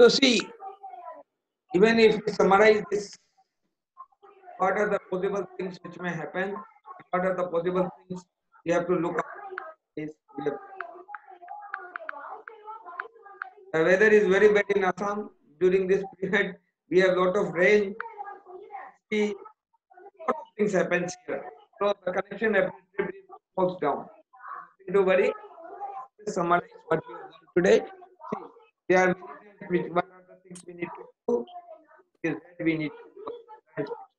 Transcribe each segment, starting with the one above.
So see, even if we summarize this, what are the possible things which may happen? What are the possible things we have to look at? The weather is very bad in Assam during this period. We have lot of rain. See, lot of things happen here. So the connection falls down. Don't worry. Summarize what we have done today. See, there are which one are the things we need to do is that we need to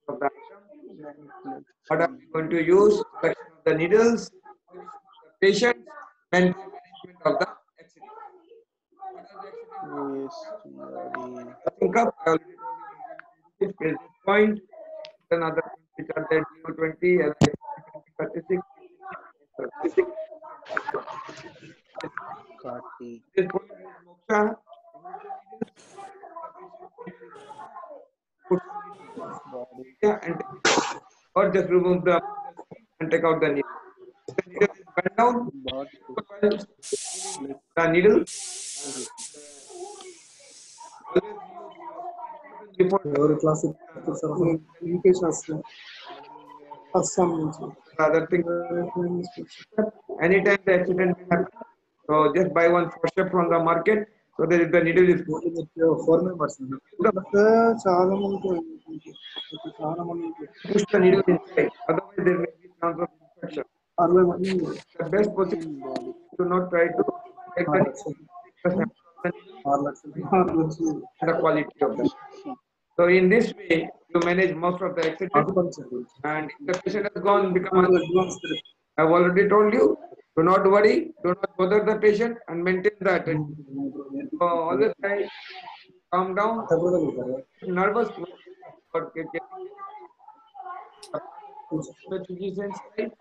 of the item. What are we going to use? Selection of the needles, the patient, and management of the accident. Yes. Think up. I already told you this point. Another point which are DO 20 and 36. 36. This point is moksha and or just remove the and take out the needle. The needle is bent down. The needle. Every class is communication. Other thing. Anytime the accident happens, so just buy one for from the market So that if the needle is good, four members చాలా మంది చాలా మంది push the needle inside. Otherwise, there may be chance of infection. అరవై మంది The best position to not try to take the needle, ఆరు లక్షలు ఆరు లక్షలు the quality of the. So in this way, you manage most of the accidents. ఆకుపంచండి And if the patient has gone, become. un- advance I've already told you. do not worry. Do not bother the patient and maintain the attention. So always try calm down. nervous but getting the physician's side,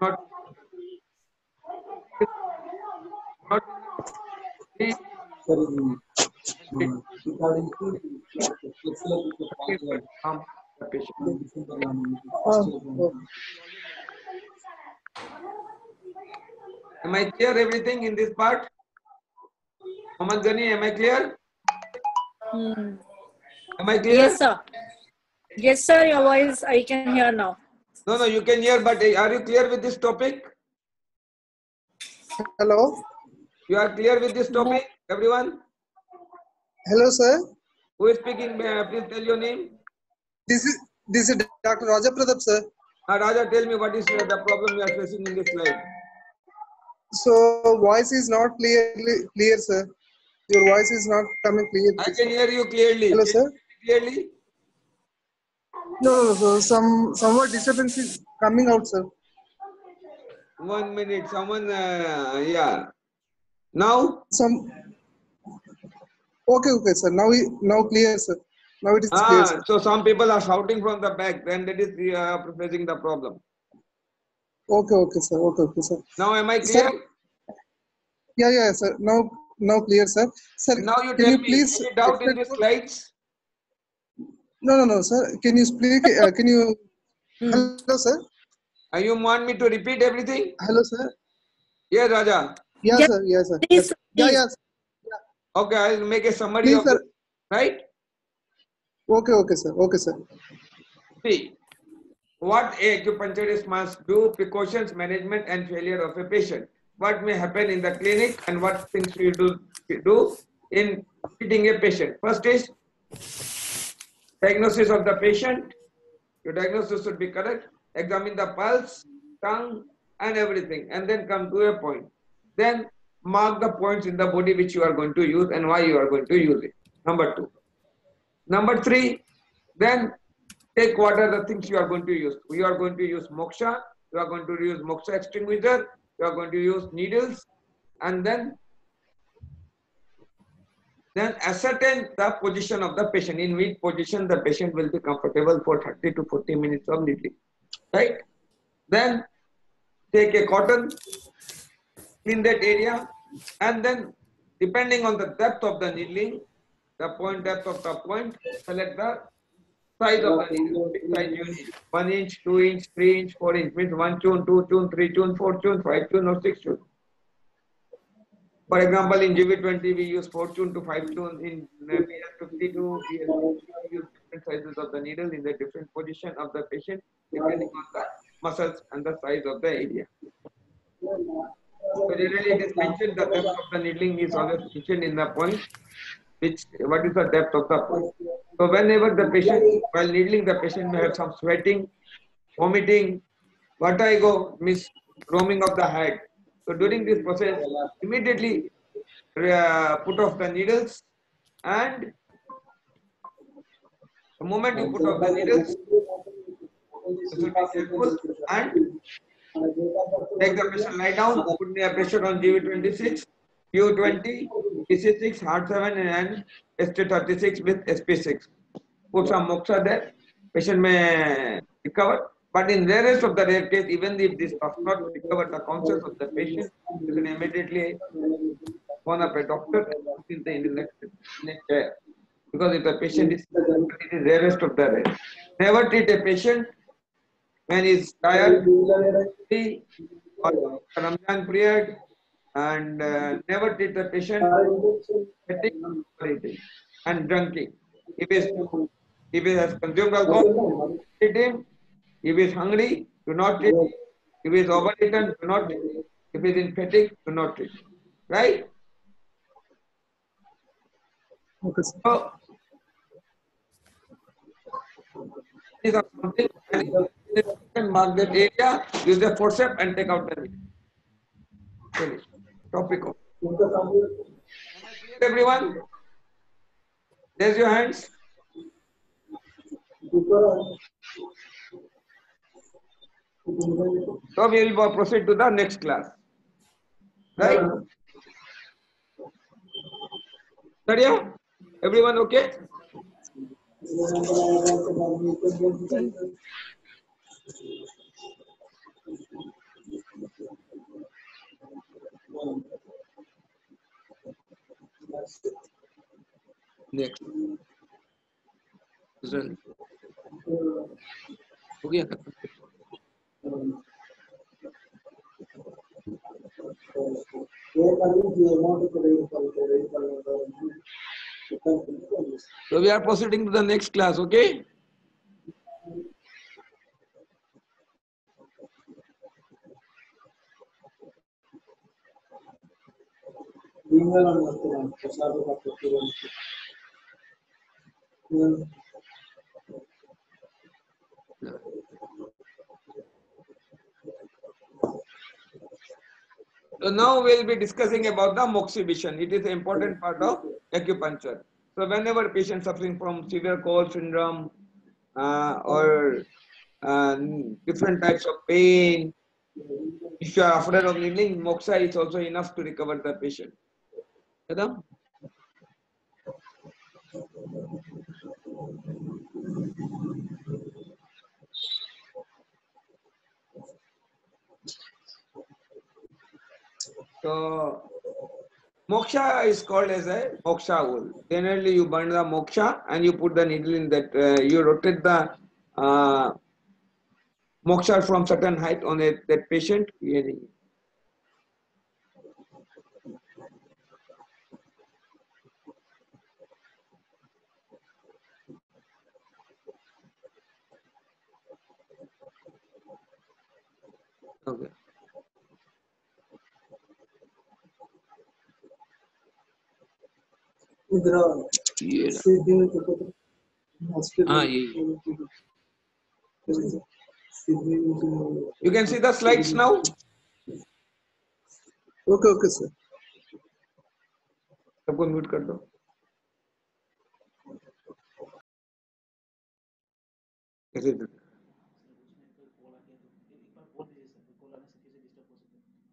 not not patient. Am I clear everything in this part? Mohammed Gani, am I clear? Hmm. Am I clear? Yes, sir. Yes, sir. Your voice, I can hear now. No, no, you can hear, but are you clear with this topic? Hello. You are clear with this topic, no. everyone? Hello, sir. Who is speaking? Please tell your name. This is this is Dr. Raja Pratap, sir. Uh, Raja, tell me what is the problem you are facing in this slide. So voice is not clearly clear, sir. Your voice is not coming clear. I can hear you clearly. Hello, sir. Clearly. No, no, so some somewhat disturbance is coming out, sir. One minute, someone, uh, yeah. Now. Some. Okay, okay, sir. Now, now clear, sir. Now it is ah, sir. so some people are shouting from the back, then that is the, uh, facing the problem. Okay, okay, sir. Okay, okay, sir. Now, am I clear? Sir, Yeah, yeah, sir. Now, now clear, sir. Sir, Now you can tell you me, please? any doubt in explain- these slides? No, no, no, sir. Can you speak? Uh, can you? Hello, sir. Uh, you want me to repeat everything? Hello, sir. Yeah, Raja. Yeah, Yes, sir. Yeah, sir. please, Yeah, please. yeah. sir. Okay, I'll make a summary Please, of sir. it, right? Okay, okay, sir. Okay, sir. See, what a acupuncturist must do, precautions, management, and failure of a patient. What may happen in the clinic and what things we do, do in treating a patient. First is diagnosis of the patient. Your diagnosis should be correct. Examine the pulse, tongue, and everything, and then come to a point. Then mark the points in the body which you are going to use and why you are going to use it. Number two. Number three, then take what are the things you are going to use. You are going to use moksha, you are going to use moksha extinguisher, you are going to use needles, and then then ascertain the position of the patient, in which position the patient will be comfortable for 30 to 40 minutes of needling. Right? Then take a cotton, clean that area, and then depending on the depth of the needling, the point depth of the point, select the size of the needle, size you. One inch, two inch, three inch, four inch, means one cun, two cun, three cun, four cun, five cun, or six cun. For example, in GV20 we use 4 cun to 5 cun. In uh, BS52, we use different sizes of the needle in the different position of the patient depending on the muscles and the size of the area. So generally, it is mentioned that the depth of the needling is always mentioned in the point. Which what is the depth of the? So whenever the patient, while needling, the patient may have some sweating, vomiting, vertigo, miss roaming of the head. So during this process, immediately uh, put off the needles and the moment you put off the needles, will be helpful and take the patient lie down, put the pressure on GV26, U20, PC6, heart 7 and ST36 with SP6. Put some moxa there, patient may recover. But in rarest of the rare case, even if this does not recover the conscience of the patient, you can immediately phone up a doctor and put the next, chair. Because if the patient is, is rarest of the rare. Never treat a patient when he is tired, or Ramadan period, and uh, never treat the patient eating and drinking. If he is, if he has consumed alcohol, treat him. If he is hungry, do not treat him. If he is overeaten, do not treat him. If he is in fatigue, do not treat him. Right? Okay. So, these are something and mark that area, use the forceps and take out the needle. Finish. Topic everyone? Raise your hands. So we will proceed to the next class. Right? Sadia? Everyone okay? Next. Run. हो गया खत्म So we are proceeding to the next class, okay? So now we'll be discussing about the moxibustion. It is an important part of acupuncture. So whenever patient suffering from severe cold syndrome uh, or uh, different types of pain, if you are afraid of needling, moxa is also enough to recover the patient. Madam? So moksha is called as a moksha wool. Generally, you burn the moksha and you put the needle in that. Uh, you rotate the uh, moksha from certain height on a, that patient. Okay. ये हाँ ये you can see the slides now Okay, okay, sir. सबको mute कर दो कैसे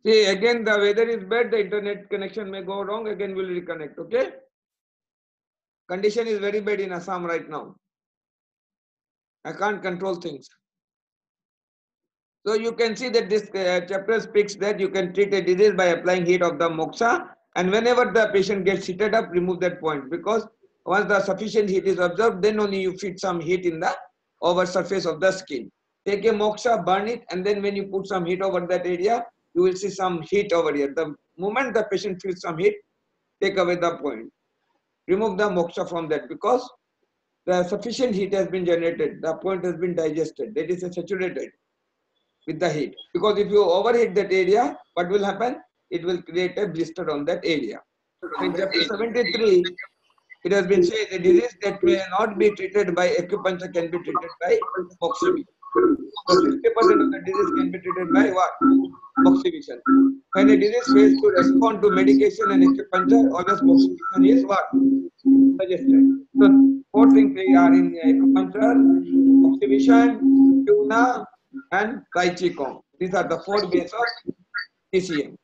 See, again, the weather is bad, the internet connection may go wrong, again we'll reconnect, okay? Condition is very bad in Assam right now. I can't control things. So you can see that this uh, chapter speaks that you can treat a disease by applying heat of the moksha and whenever the patient gets heated up, remove that point because once the sufficient heat is observed, then only you feed some heat in the over surface of the skin. Take a moksha, burn it and then when you put some heat over that area, you will see some heat over here. The moment the patient feels some heat, take away the point. Remove the moksha from that because the sufficient heat has been generated. The point has been digested. That is saturated with the heat. Because if you overheat that area, what will happen? It will create a blister on that area. In chapter 73, it has been said a disease that may not be treated by acupuncture can be treated by moxibustion. So 60% of the disease can be treated by what? Moxibustion. When a disease fails to respond to medication and acupuncture, always moxibustion is what? Suggested. So four things they are in uh, acupuncture, moxibustion, tuina, and Tai Chi Kong. These are the four ways of TCM.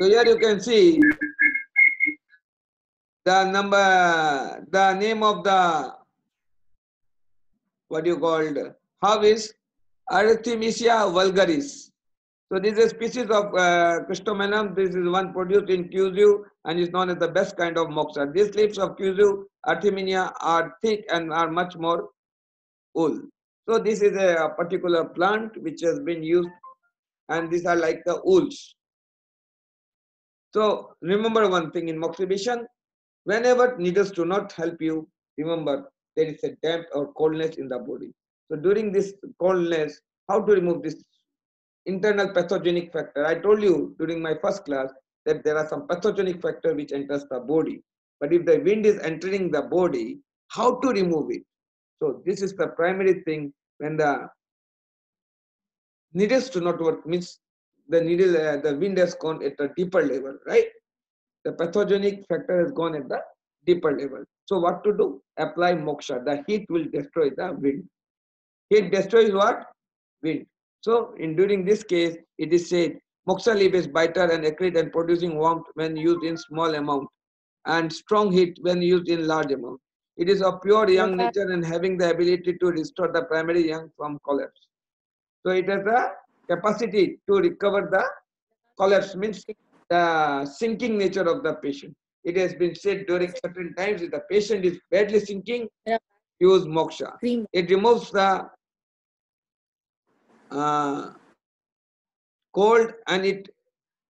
So here you can see the number, the name of the, what you called, how is Artemisia vulgaris. So this is a species of uh. This is one produced in Kyushu and is known as the best kind of moxa. These leaves of Kyushu Artemisia are thick and are much more wool. So this is a particular plant which has been used and these are like the wools. So remember one thing in moxibustion, whenever needles do not help you, remember there is a damp or coldness in the body. So during this coldness, how to remove this internal pathogenic factor? I told you during my first class that there are some pathogenic factor which enters the body. But if the wind is entering the body, how to remove it? So this is the primary thing when the needles do not work means the needle uh, the wind has gone at a deeper level right the pathogenic factor has gone at the deeper level. So what to do? Apply moksha. The heat will destroy the wind. Heat destroys what? Wind. So in during this case it is said moksha leaf is bitter and acrid and producing warmth when used in small amount and strong heat when used in large amount. It is of pure yang nature and having the ability to restore the primary yang from collapse. So it has the capacity to recover the collapse means the sinking nature of the patient. It has been said during certain times if the patient is badly sinking, Yeah. use moksha. Cream. It removes the uh, cold and it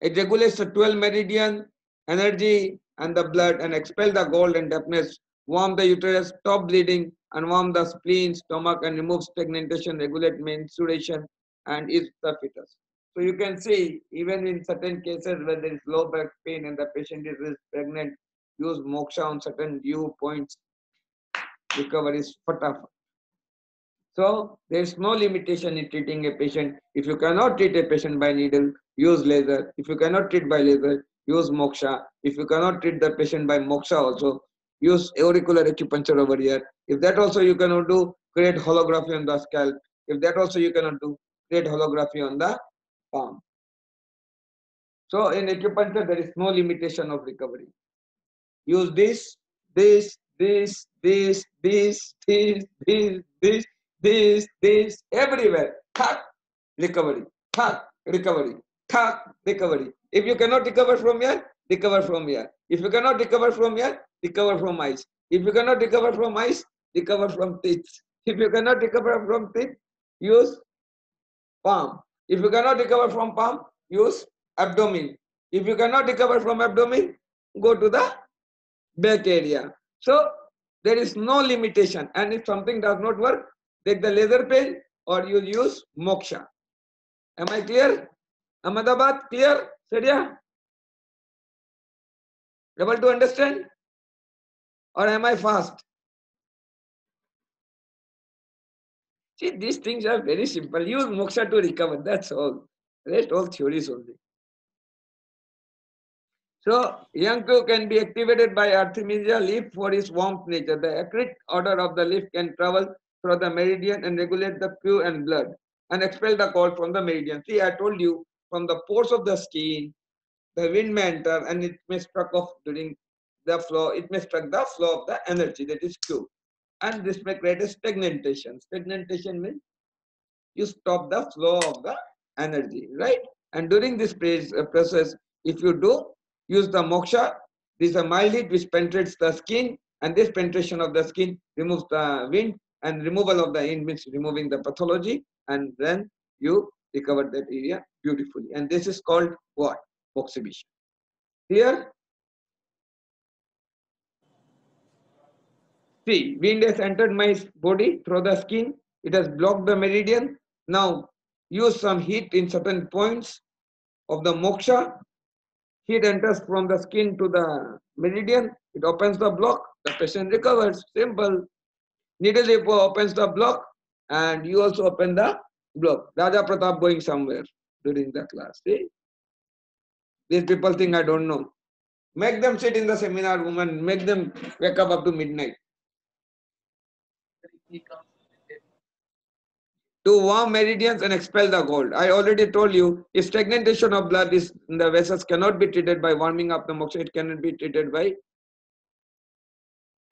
it regulates the 12 meridian energy and the blood and expel the gold and dampness, warm the uterus, stop bleeding, and warm the spleen, stomach, and remove stagnation, regulate menstruation, and is the fetus. So you can see, even in certain cases where there is low back pain and the patient is, pregnant, use moksha on certain due points, recovery is fatafat. So there is no limitation in treating a patient. If you cannot treat a patient by needle, use laser. If you cannot treat by laser, use moksha. If you cannot treat the patient by moksha also, use auricular acupuncture over here. If that also you cannot do, create holography on the scalp. If that also you cannot do, create holography on the palm. So in acupuncture, there is no limitation of recovery. Use this, this, this, this, this, this, this, this, this, this, everywhere. Thak, recovery. Thak, recovery. Thak, recovery. If you cannot recover from here, recover from here. If you cannot recover from here, recover from eyes. If you cannot recover from eyes, recover from teeth. If you cannot recover from teeth, use palm. If you cannot recover from palm, use abdomen. If you cannot recover from abdomen, go to the back area. So there is no limitation. And if something does not work, take the laser pen or you use moksha. Am I clear? Ahmedabad, clear? Sadia? Able to understand? Or am I fast? See, these things are very simple. Use moksha to recover. That's all. Rest all theories only. So, Yanku can be activated by Artemisia leaf for its warmth nature. The acrid odor of the leaf can travel through the meridian and regulate the pure and blood and expel the cold from the meridian. See, I told you from the pores of the skin, the wind may enter and it may struck off during the flow. It may struck the flow of the energy that is Q. And this may create a stagnation. Stagnation means you stop the flow of the energy, right? And during this uh, process, if you do use the moksha, this is a mild heat which penetrates the skin, and this penetration of the skin removes the wind and removal of the yin means removing the pathology and then you recover that area beautifully. And this is called what? Exhibition. Here, see, wind has entered my body through the skin. It has blocked the meridian. Now, use some heat in certain points of the moksha. Heat enters from the skin to the meridian. It opens the block. The patient recovers. Simple. Needle depot opens the block and you also open the block. Raja Pratap going somewhere during the class. See? These people think I don't know. Make them sit in the seminar room and make them wake up up to midnight. To warm meridians and expel the cold. I already told you, if stagnation of blood is in the vessels cannot be treated by warming up the moksha, it cannot be treated by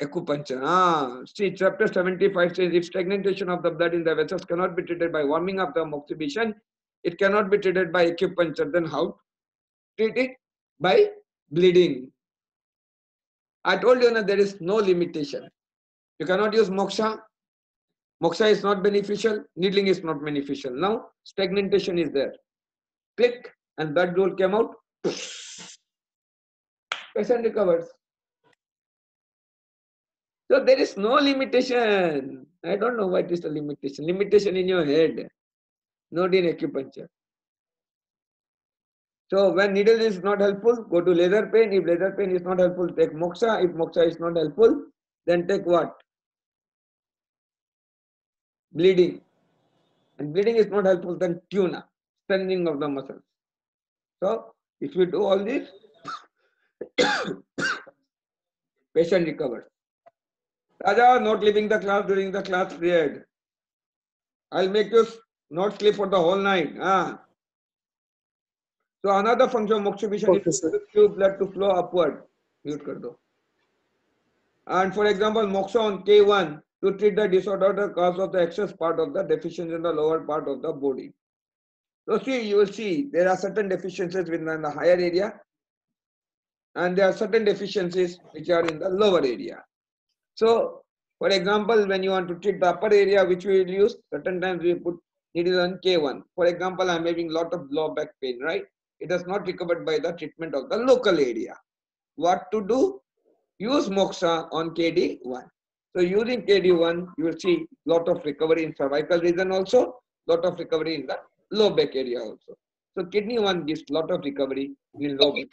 acupuncture. Ah, see, chapter 75 says if stagnation of the blood in the vessels cannot be treated by warming up the moxibustion, it cannot be treated by acupuncture. Then how treat it? By bleeding. I told you that there is no limitation. You cannot use moksha. Moksha is not beneficial. Needling is not beneficial. Now stagnation is there. Click and blood roll came out. Patient recovers. So there is no limitation. I don't know what is the limitation. Limitation in your head, not in acupuncture. So when needle is not helpful, go to laser pen. If laser pen is not helpful, take moksha. If moksha is not helpful, then take what? Bleeding. And bleeding is not helpful, then tuina, strengthening of the muscles. So if you do all this, patient recovers. Raja, not leaving the class during the class period. I'll make you not sleep for the whole night. Ah. So another function of moksha Okay, is to blood to flow upward. Mute kar do. And for example, moksha on K1 to treat the disordered cause of the excess part of the deficiency in the lower part of the body. So see, you will see there are certain deficiencies within the higher area and there are certain deficiencies which are in the lower area. So, for example, when you want to treat the upper area, which we will use, certain times we put needle on K1. For example, I'm having lot of low back pain, right? It is not recovered by the treatment of the local area. What to do? Use moksha on KD1. So using KD1, you will see lot of recovery in cervical region also, lot of recovery in the low back area also. So kidney one gives lot of recovery in low back.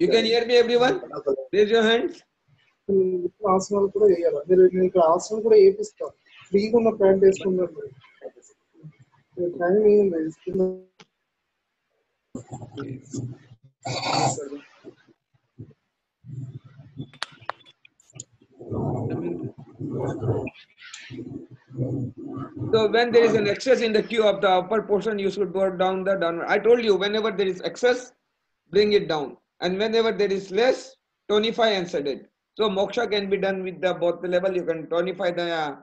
You can hear me everyone? Raise your hands. ఇక్కడ ఆసనాలు కూడా వేయాలి మీరు నేను ఇక్కడ ఆసనం కూడా వేపిస్తాం ఫ్రీగా ఉన్న ప్యాంట్ వేసుకున్నారు మీరు టైం ఏముంది ఇస్తున్నా so when there is an excess in the queue of the upper portion, you should go down the downward. I told you whenever there is excess, bring it down. And whenever there is less, tonify and sedate. So moksha can be done with the both the level. You can tonify the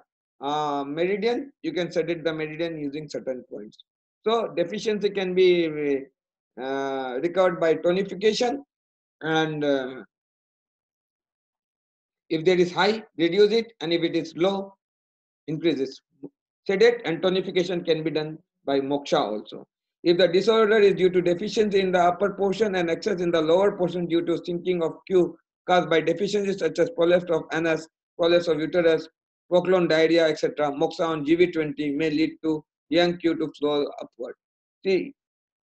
uh, meridian. You can sedate the meridian using certain points. So deficiency can be uh, recovered by tonification and uh, if there is high, reduce it, and if it is low, increases. Sedate and tonification can be done by moksha also. If the disorder is due to deficiency in the upper portion and excess in the lower portion due to sinking of Q caused by deficiencies such as prolapse of anus, prolapse of uterus, proclone diarrhea, etc., moksha on GV20 may lead to yang Q to flow upward. See,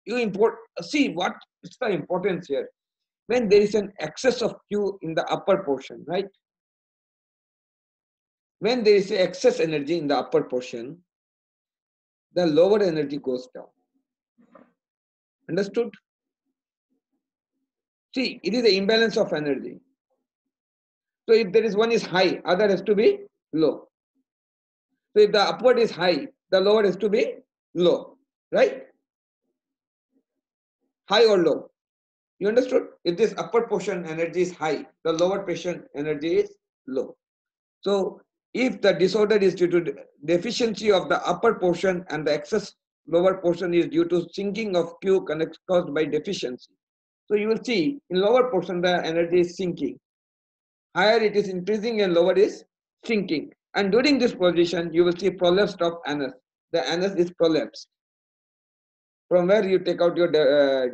you import, see what is the importance here. When there is an excess of Q in the upper portion, right? when there is excess energy in the upper portion, the lower energy goes down. Understood? See, it is the imbalance of energy. So if there is one is high, other has to be low. So if the upward is high, the lower has to be low, right? High or low? You understood? If this upper portion energy is high, the lower portion energy is low. So if the disorder is due to de- deficiency of the upper portion and the excess lower portion is due to sinking of Q caused by deficiency. So you will see in lower portion the energy is sinking. Higher it is increasing and lower is sinking. And during this position, you will see prolapse of anus. The anus is prolapsed. From where you take out your, uh,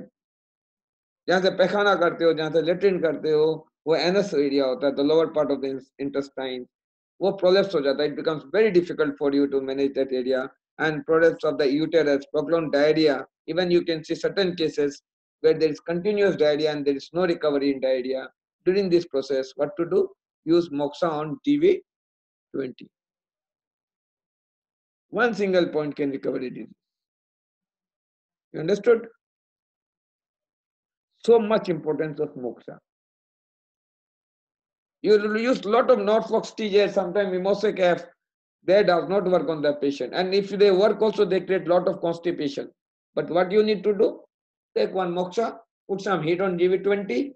जहाँ से पैखाना करते हो जहाँ से latrine करते हो वो एनस area होता the lower part of the intestine वो प्रोलेप्स हो जाता it becomes very difficult for you to manage that area and prolapse of the uterus, prolonged diarrhea. Even you can see certain cases where there is continuous diarrhea and there is no recovery in diarrhea. During this process, what to do? Use moxa on GV20. One single point can recover it. disease. You understood? So much importance of moxa. You use lot of Norflox TZ, sometimes Mimosaic F, they does not work on the patient. And if they work also, they create lot of constipation. But what you need to do? Take one moxa, put some heat on GV20,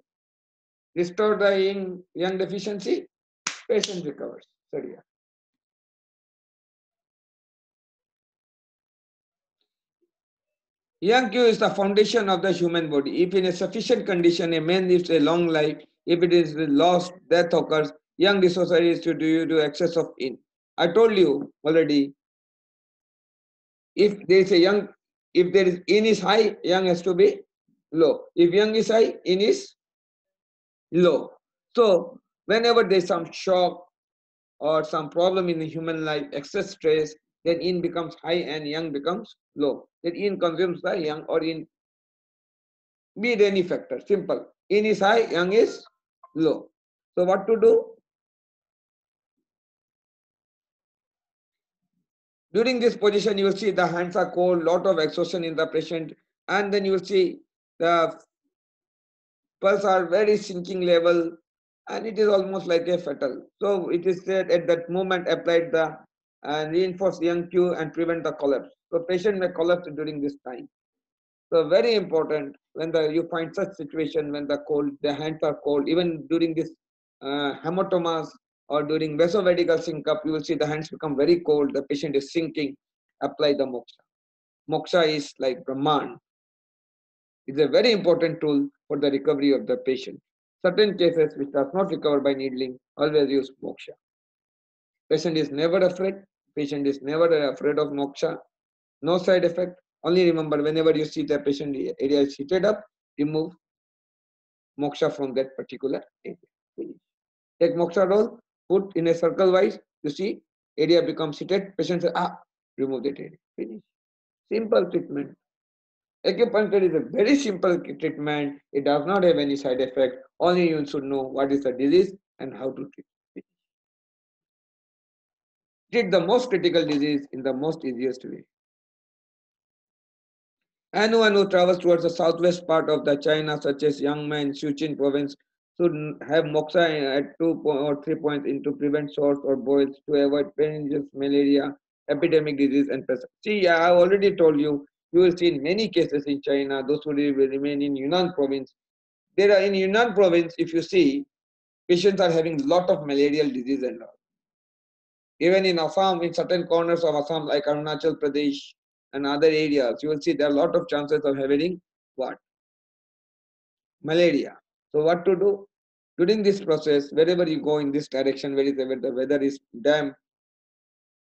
restore the yang, deficiency, patient recovers. Sorry. Yang is the foundation of the human body. If in a sufficient condition a man lives a long life, if it is lost, death occurs, Yang young dissociates due to excess of yin. I told you already, if there is a yang, if there is yin is high, yang has to be low. If yang is high, yin is low. So whenever there is some shock or some problem in the human life, excess stress, then yin becomes high and yang becomes low. Then yin consumes the yang or in be it any factor, simple. Yin is high, yang is low. So what to do? During this position, you will see the hands are cold, lot of exhaustion in the patient, and then you will see the pulse are very sinking level, and it is almost like a fetal. So it is said at that moment applied the and reinforce yang Q and prevent the collapse. So patient may collapse during this time. So very important when the you find such situation when the cold, the hands are cold, even during this uh, hematomas or during vasovagal syncope, you will see the hands become very cold, the patient is sinking, apply the moksha. Moksha is like Brahman. It's a very important tool for the recovery of the patient. Certain cases which does not recover by needling, always use moksha. Patient is never afraid. Patient is never afraid of moksha. No side effect. Only remember whenever you see the patient area is heated up, remove moksha from that particular area. Take moksha roll, put in a circle wise, you see area becomes heated, patient says, ah, remove that area. Finish. Simple treatment. Acupuncture is a very simple treatment. It does not have any side effect. Only you should know what is the disease and how to treat. Treat the most critical disease in the most easiest way. Anyone who travels towards the southwest part of the China, such as Yunnan and Sichuan province, should have moxa at two or three points in to prevent sores or boils to avoid pernicious malaria, epidemic disease, and pest. See, I have already told you, you will see in many cases in China, those who remain in Yunnan province. There are in Yunnan province, if you see, patients are having lot of malarial disease and all. Even in Assam, in certain corners of Assam, like Arunachal Pradesh and other areas, you will see there are a lot of chances of having what? Malaria. So what to do? During this process, wherever you go in this direction, wherever the weather is damp,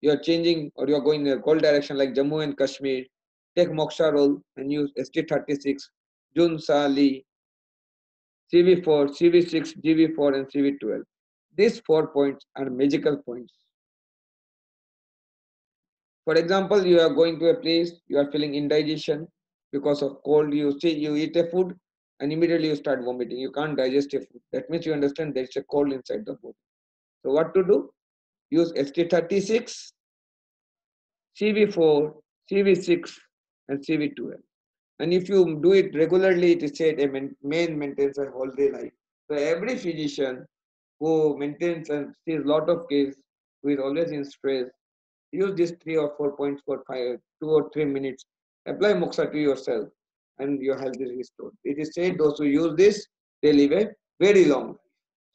you are changing or you are going in a cold direction like Jammu and Kashmir, take Moksha roll and use ST36, Jun Li, CV4, CV6, GV4 and CV12. These four points are magical points. For example, you are going to a place, you are feeling indigestion because of cold, you see, you eat a food, and immediately you start vomiting. You can't digest your food. That means you understand there's a cold inside the body. So what to do? Use ST36, CV4, CV6, and CV12. And if you do it regularly, it is said a man maintains a whole day life. So every physician who maintains and sees a lot of cases, who is always in stress, use these three or four points for five, two or three minutes. Apply moksha to yourself and your health is restored. It is said those who use this, they live a very long life.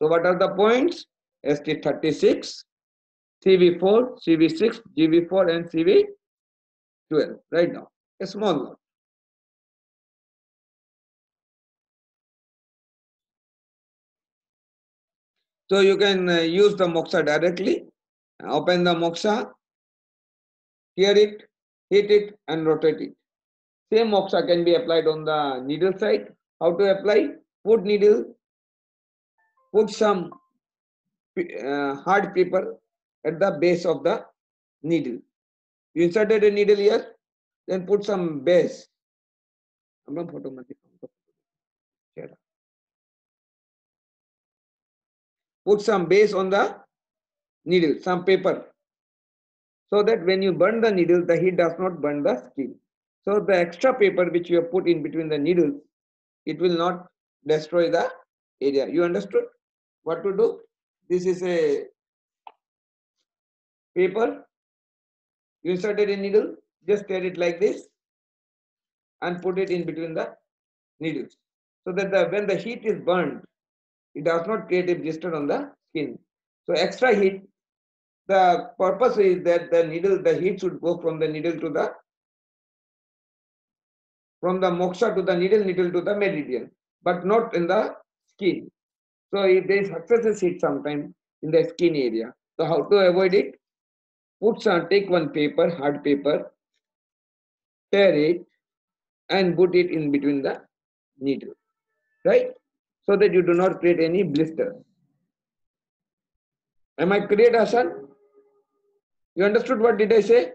So what are the points? ST36, CV4, CV6, GV4 and CV12 right now. A small one. So you can uh, use the moksha directly. Open the moksha Tear it, heat it, and rotate it. Same moksha can be applied on the needle side. How to apply? Put needle, put some uh, hard paper at the base of the needle. You inserted a needle here, then put some base. Put some base on the needle, some paper so that when you burn the needle, the heat does not burn the skin. So the extra paper which you have put in between the needles, it will not destroy the area. You understood what to do? This is a paper. You inserted a needle, just tear it like this and put it in between the needles. So that the, when the heat is burned, it does not create a blister on the skin. So extra heat, the purpose is that the needle, the heat should go from the needle to the from the moksha to the needle, needle to the meridian, but not in the skin. So if there is excessive heat sometime in the skin area, so how to avoid it? Put some, take one paper, hard paper, tear it, and put it in between the needle, right? So that you do not create any blister. Am I clear, Hassan? You understood what did I say?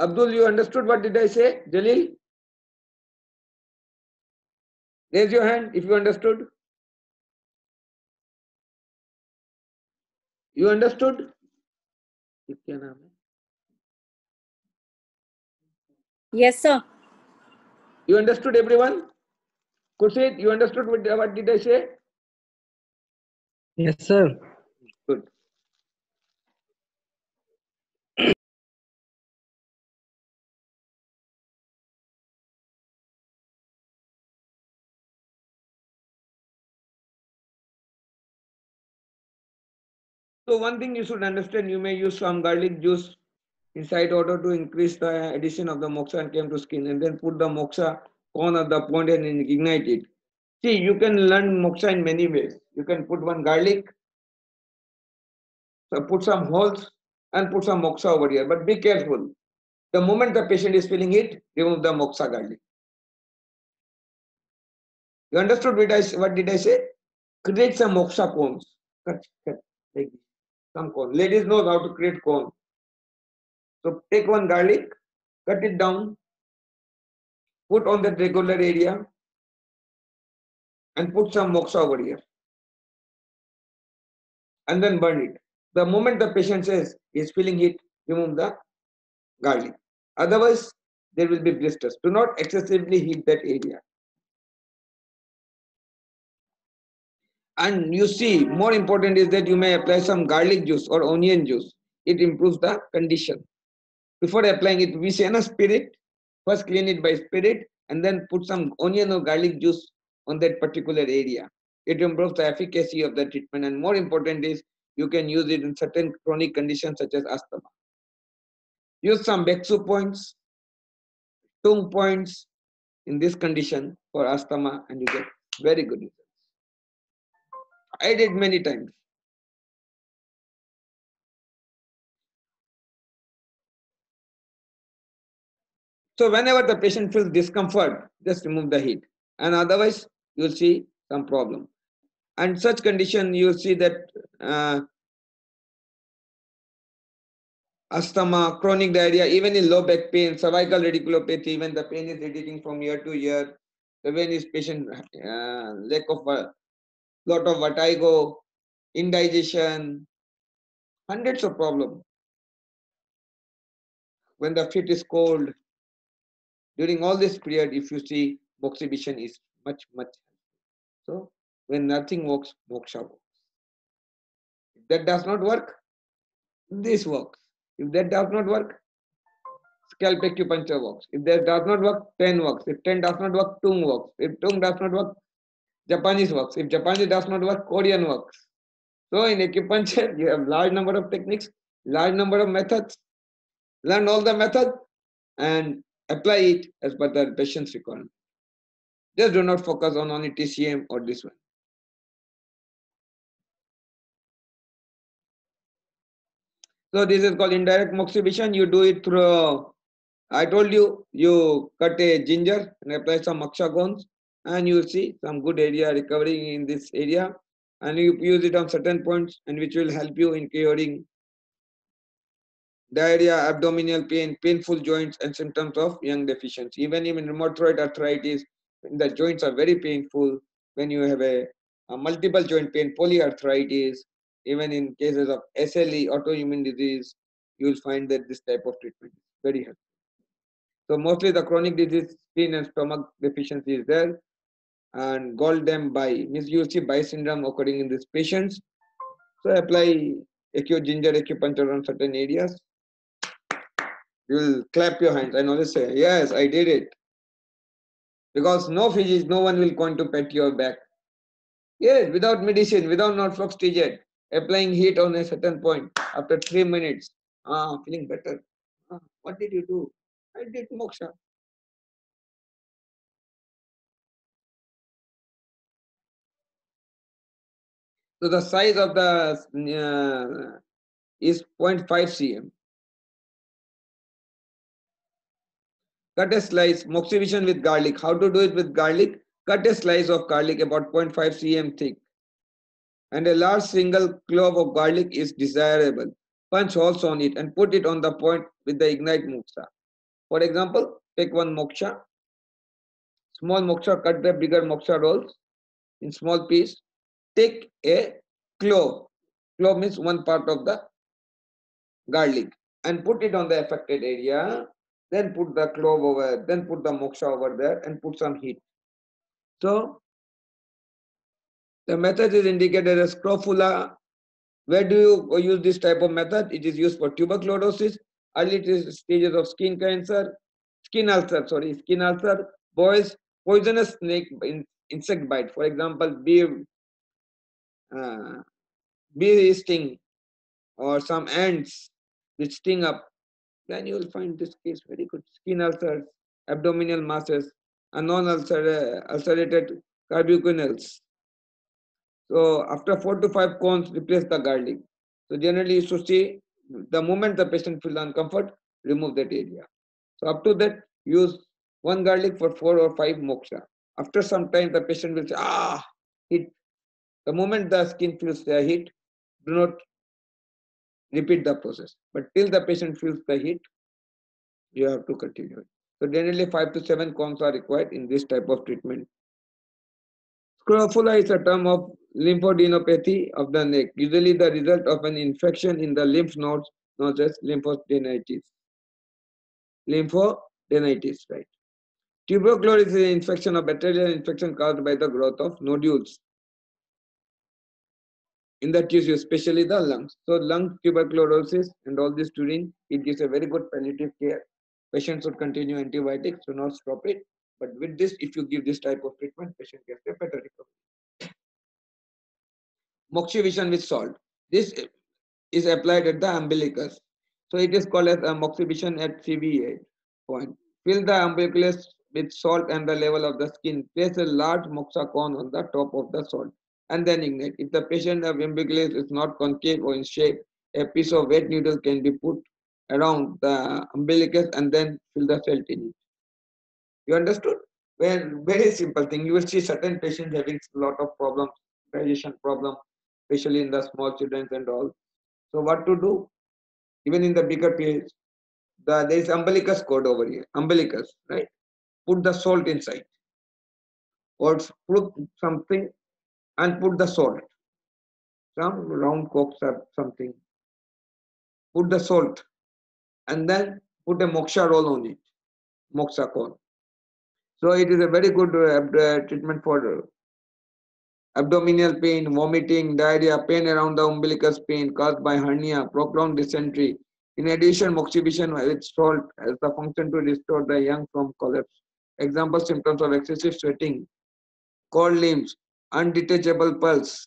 Abdul, you understood what did I say? Jalil? Raise your hand if you understood. You understood? क्या नाम है? Yes, sir. You understood everyone? Kusit, you understood what, what did I say? Yes, sir. Good. So one thing you should understand, you may use some garlic juice inside order to increase the addition of the moxa and came to skin and then put the moxa on at the point and ignite it. See, you can learn moxa in many ways. You can put one garlic, so put some holes and put some moksha over here. But be careful. The moment the patient is feeling it, remove the moksha garlic. You understood what, I, what did I say? Create some moksha cones. Cut, cut, like. Some cone. Ladies know how to create cone. So take one garlic, cut it down, put on that regular area, and put some moksha over here. And then burn it. The moment the patient says is feeling it, remove the garlic. Otherwise, there will be blisters. Do not excessively heat that area. And you see, more important is that you may apply some garlic juice or onion juice. It improves the condition. Before applying it, we say a spirit. First clean it by spirit and then put some onion or garlic juice on that particular area. It improves the efficacy of the treatment. And more important is you can use it in certain chronic conditions such as asthma. Use some Bexu points, Tung points in this condition for asthma and you get very good results. I did many times. So whenever the patient feels discomfort, just remove the heat. And otherwise, you'll see some problem. And such condition, you'll see that uh, asthma, chronic diarrhea, even in low back pain, cervical radiculopathy, when the pain is radiating from year to year, the when is patient uh, lack of a lot of vertigo, indigestion, hundreds of problems. When the feet is cold, during all this period, if you see moxibustion is much, much. So when nothing works, moksha works. If that does not work, this works. If that does not work, scalp acupuncture works. If that does not work, pen works. If pen does not work, tongue works. If tongue does not work, Japanese works. If Japanese does not work, Korean works. So in acupuncture, you have large number of techniques, large number of methods. Learn all the methods and apply it as per the patient's requirement. Just do not focus on only TCM or this one. So this is called indirect moxibustion. You do it through, uh, I told you, you cut a ginger and apply some moxa cones and you see some good area recovering in this area and you use it on certain points and which will help you in curing diarrhea, abdominal pain, painful joints and symptoms of yang deficiency. Even in rheumatoid arthritis, the joints are very painful when you have a, a multiple joint pain, polyarthritis, even in cases of SLE, autoimmune disease, you will find that this type of treatment is very helpful. So mostly the chronic disease, spleen and stomach deficiency is there and Gall-Dem by you by syndrome occurring in these patients. So apply acute ginger acupuncture on certain areas. You will clap your hands and always say, yes, I did it. Because no physician, no one will going to pat your back. Yes, without medicine, without norfloxacin, applying heat on a certain point after three minutes, ah, feeling better. Ah, what did you do? I did moksha. So the size of the uh, is 0.5 cm. Cut a slice, moxibustion with garlic. How to do it with garlic? Cut a slice of garlic about 0.5 cm thick. And a large single clove of garlic is desirable. Punch holes on it and put it on the point with the ignite moksha. For example, take one moksha. Small moksha, cut the bigger moksha rolls in small piece take a clove. Clove means one part of the garlic and put it on the affected area. Then put the clove over, then put the moksha over there and put some heat. So the method is indicated as scrofula. Where do you use this type of method? It is used for tuberculosis, early stages of skin cancer, skin ulcer, sorry, skin ulcer, boys, poisonous snake insect bite. For example, bee uh, bee sting or some ants which sting up, then you will find this case very good. Skin ulcers, abdominal masses, and non-ulcerated carbuncles. So after four to five cones, replace the garlic. So generally you should see the moment the patient feels uncomfort, remove that area. So up to that, use one garlic for four or five moksha. After some time, the patient will say, ah, it the moment the skin feels the heat, do not repeat the process. But till the patient feels the heat, you have to continue. So generally five to seven cones are required in this type of treatment. Scrofula is a term of lymphadenopathy of the neck, usually the result of an infection in the lymph nodes known as lymphadenitis. Lymphadenitis, right? Tuberculosis is an infection of bacterial infection caused by the growth of nodules in the tissue, especially the lungs. So lung tuberculosis and all this during, it gives a very good palliative care. Patient should continue antibiotics, so not stop it. But with this, if you give this type of treatment, patient gets a better recovery. Moxibustion with salt. This is applied at the umbilicus. So it is called as a moxibustion at CV8 point. Fill the umbilicus with salt and the level of the skin. Place a large moxa cone on the top of the salt and then ignite. If the patient of umbilicus is not concave or in shape, a piece of wet needle can be put around the umbilicus and then fill the salt in it. You understood? Well, very simple thing. You will see certain patients having a lot of problems, digestion problem, especially in the small children and all. So what to do? Even in the bigger pH, the, there is umbilicus cord over here, umbilicus, right? Put the salt inside or put something and put the salt. Some round cokes or something. Put the salt and then put a moksha roll on it, moksha cone. So it is a very good uh, treatment for abdominal pain, vomiting, diarrhea, pain around the umbilicus pain caused by hernia, prolonged dysentery. In addition, moxibustion with salt has the function to restore the yang from collapse. Example symptoms of excessive sweating, cold limbs, undetachable pulse.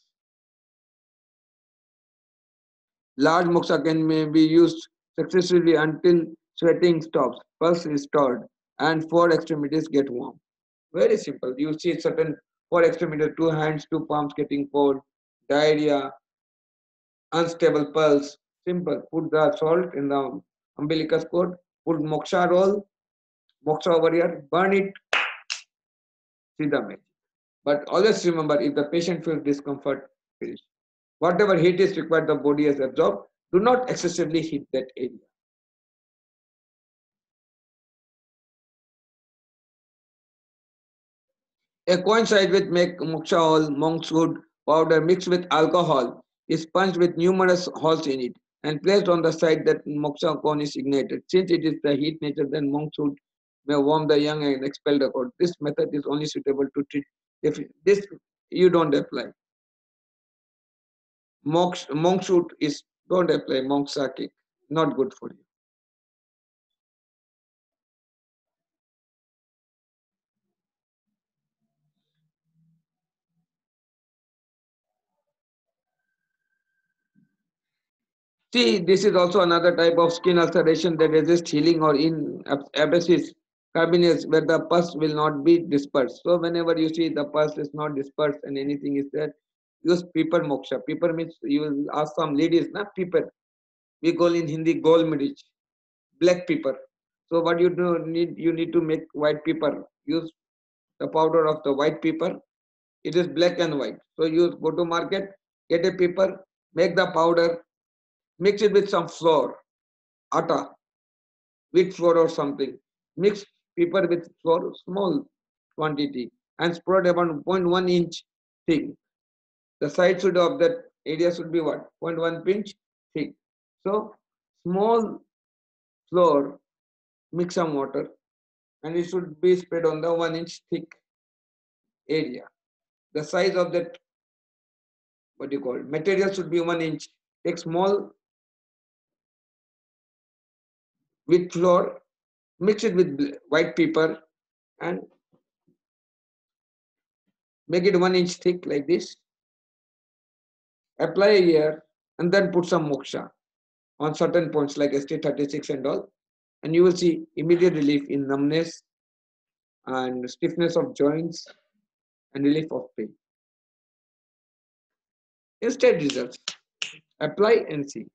Large moxa can may be used successively until sweating stops, pulse restored, and four extremities get warm. Very simple. You see certain four extremities, two hands, two palms getting cold, diarrhea, unstable pulse. Simple. Put the salt in the umbilicus cord, put moksha roll, moksha over here, burn it, see the magic. But always remember if the patient feels discomfort, finish. Whatever heat is required, the body has absorbed. Do not excessively heat that area. A coin size with make monkshood powder mixed with alcohol is punched with numerous holes in it and placed on the side that moksha cone is ignited. Since it is the heat nature, then monkshood may warm the yang and expel the cold. This method is only suitable to treat if this you don't apply. Monk's, wood is don't apply monk's sake, not good for you. See, this is also another type of skin ulceration that resists healing or in ab- abscesses, cabinets where the pus will not be dispersed. So whenever you see the pus is not dispersed and anything is there, use pepper moksha. Pepper means you will ask some ladies, na pepper. We call in Hindi gol mirich, black pepper. So what you do need you need to make white paper. Use the powder of the white paper. It is black and white. So you go to market, get a paper, make the powder, mix it with some flour, atta, wheat flour or something. Mix pepper with flour, small quantity, and spread about 0.1 inch thick. The side should of that area should be what? 0.1 pinch thick. So small flour, mix some water, and it should be spread on the one inch thick area. The size of that, what do you call it? Material should be one inch. Take small with flour, mix it with white pepper and make it one inch thick like this. Apply here and then put some moksha on certain points like ST36 and all. And you will see immediate relief in numbness and stiffness of joints and relief of pain. Instant results. Apply and see.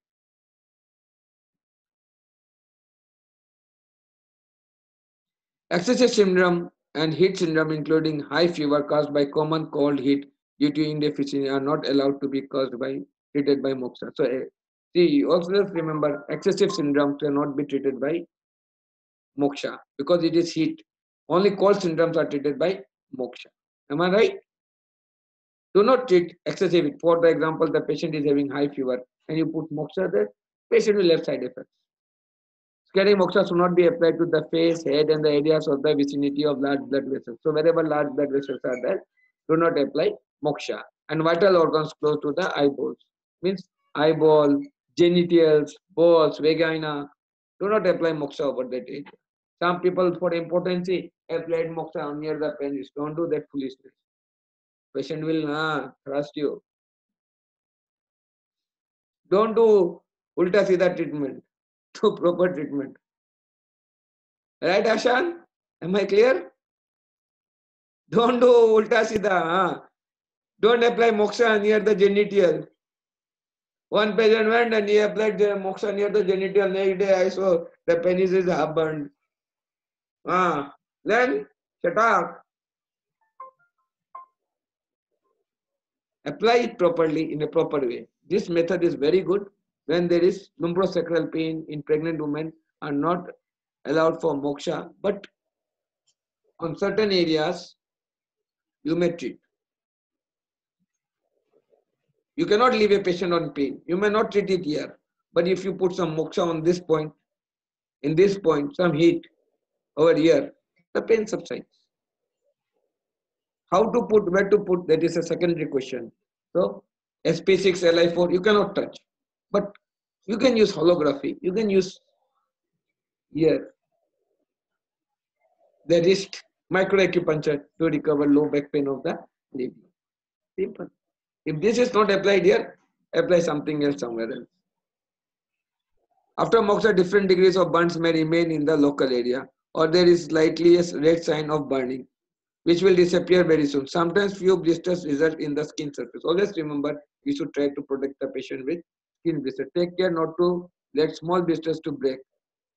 Excessive syndrome and heat syndrome, including high fever caused by common cold heat due to yin deficiency, are not allowed to be caused by treated by moksha. So, eh, see, also remember, excessive syndrome cannot be treated by moksha because it is heat. Only cold syndromes are treated by moksha. Am I right? Do not treat excessive. For the example, the patient is having high fever and you put moksha there, patient will have side effects. Scaring moksha should not be applied to the face, head, and the areas of the vicinity of large blood vessels. So wherever large blood vessels are there, do not apply moksha. And vital organs close to the eyeballs means eyeball, genitals, balls, vagina. Do not apply moksha over that area. Some people for importancy applied moksha near the penis. Don't do that foolishness. Patient will ah, trust you. Don't do ulta sida treatment. Do proper treatment. Right, Ashan? Am I clear? Don't do ulta sida. Don't apply moksha near the genital. One patient went and he applied the moksha near the genital. Next day I saw the penis is half burned. Ah, then shut up. Apply it properly in a proper way. This method is very good when there is lumbrosacral pain in pregnant women are not allowed for moksha, but on certain areas you may treat. You cannot leave a patient on pain. You may not treat it here, but if you put some moksha on this point, in this point, some heat over here, the pain subsides. How to put, where to put, that is a secondary question. So, SP6, LI4, you cannot touch. But you can use holography. You can use here, the wrist microacupuncture to recover low back pain of the lady. Simple. If this is not applied here, apply something else somewhere else. After moksha, different degrees of burns may remain in the local area or there is slightly a red sign of burning. which will disappear very soon. Sometimes few blisters result in the skin surface. Always remember, you should try to protect the patient with skin blister. Take care not to let small blisters to break.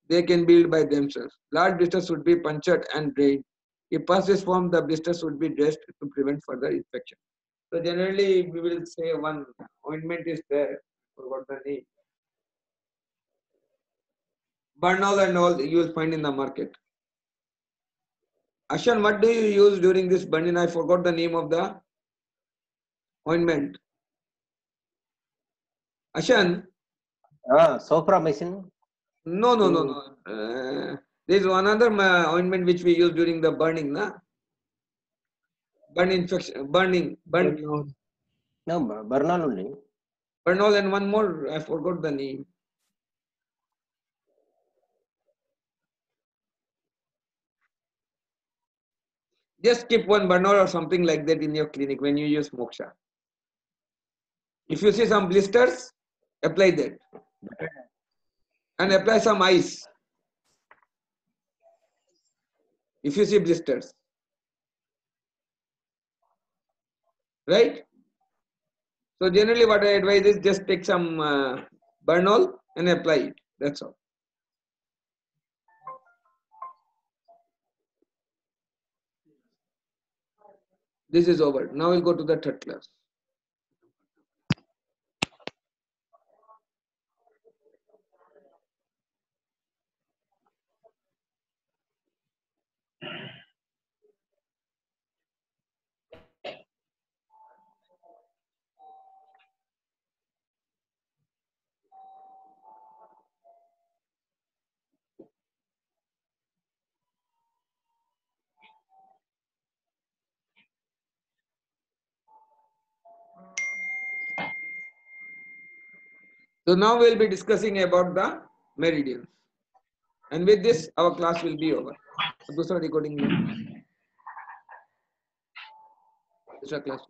They can build by themselves. Large blisters should be punctured and drained. If pus is formed, the blisters should be dressed to prevent further infection. So generally, we will say one ointment is there. for Forgot the name. Burnol and all you will find in the market. Ashan, what do you use during this burning? I forgot the name of the ointment. Ashan, Ah, soframycin. no, no, no, no. Uh, there is one other uh, ointment which we use during the burning, na? Burn infection, burning, burn, No, Ber- Burnol only. Burnol and one more. I forgot the name. Just keep one Burnol or something like that in your clinic when you use Moksha. If you see some blisters, apply that. And apply some ice. If you see blisters. Right? So generally what I advise is just take some uh, and apply it. That's all. This is over. Now we'll go to the third class. So now we'll be discussing about the meridians. And with this, our class will be over. दूसरा recording में दूसरा class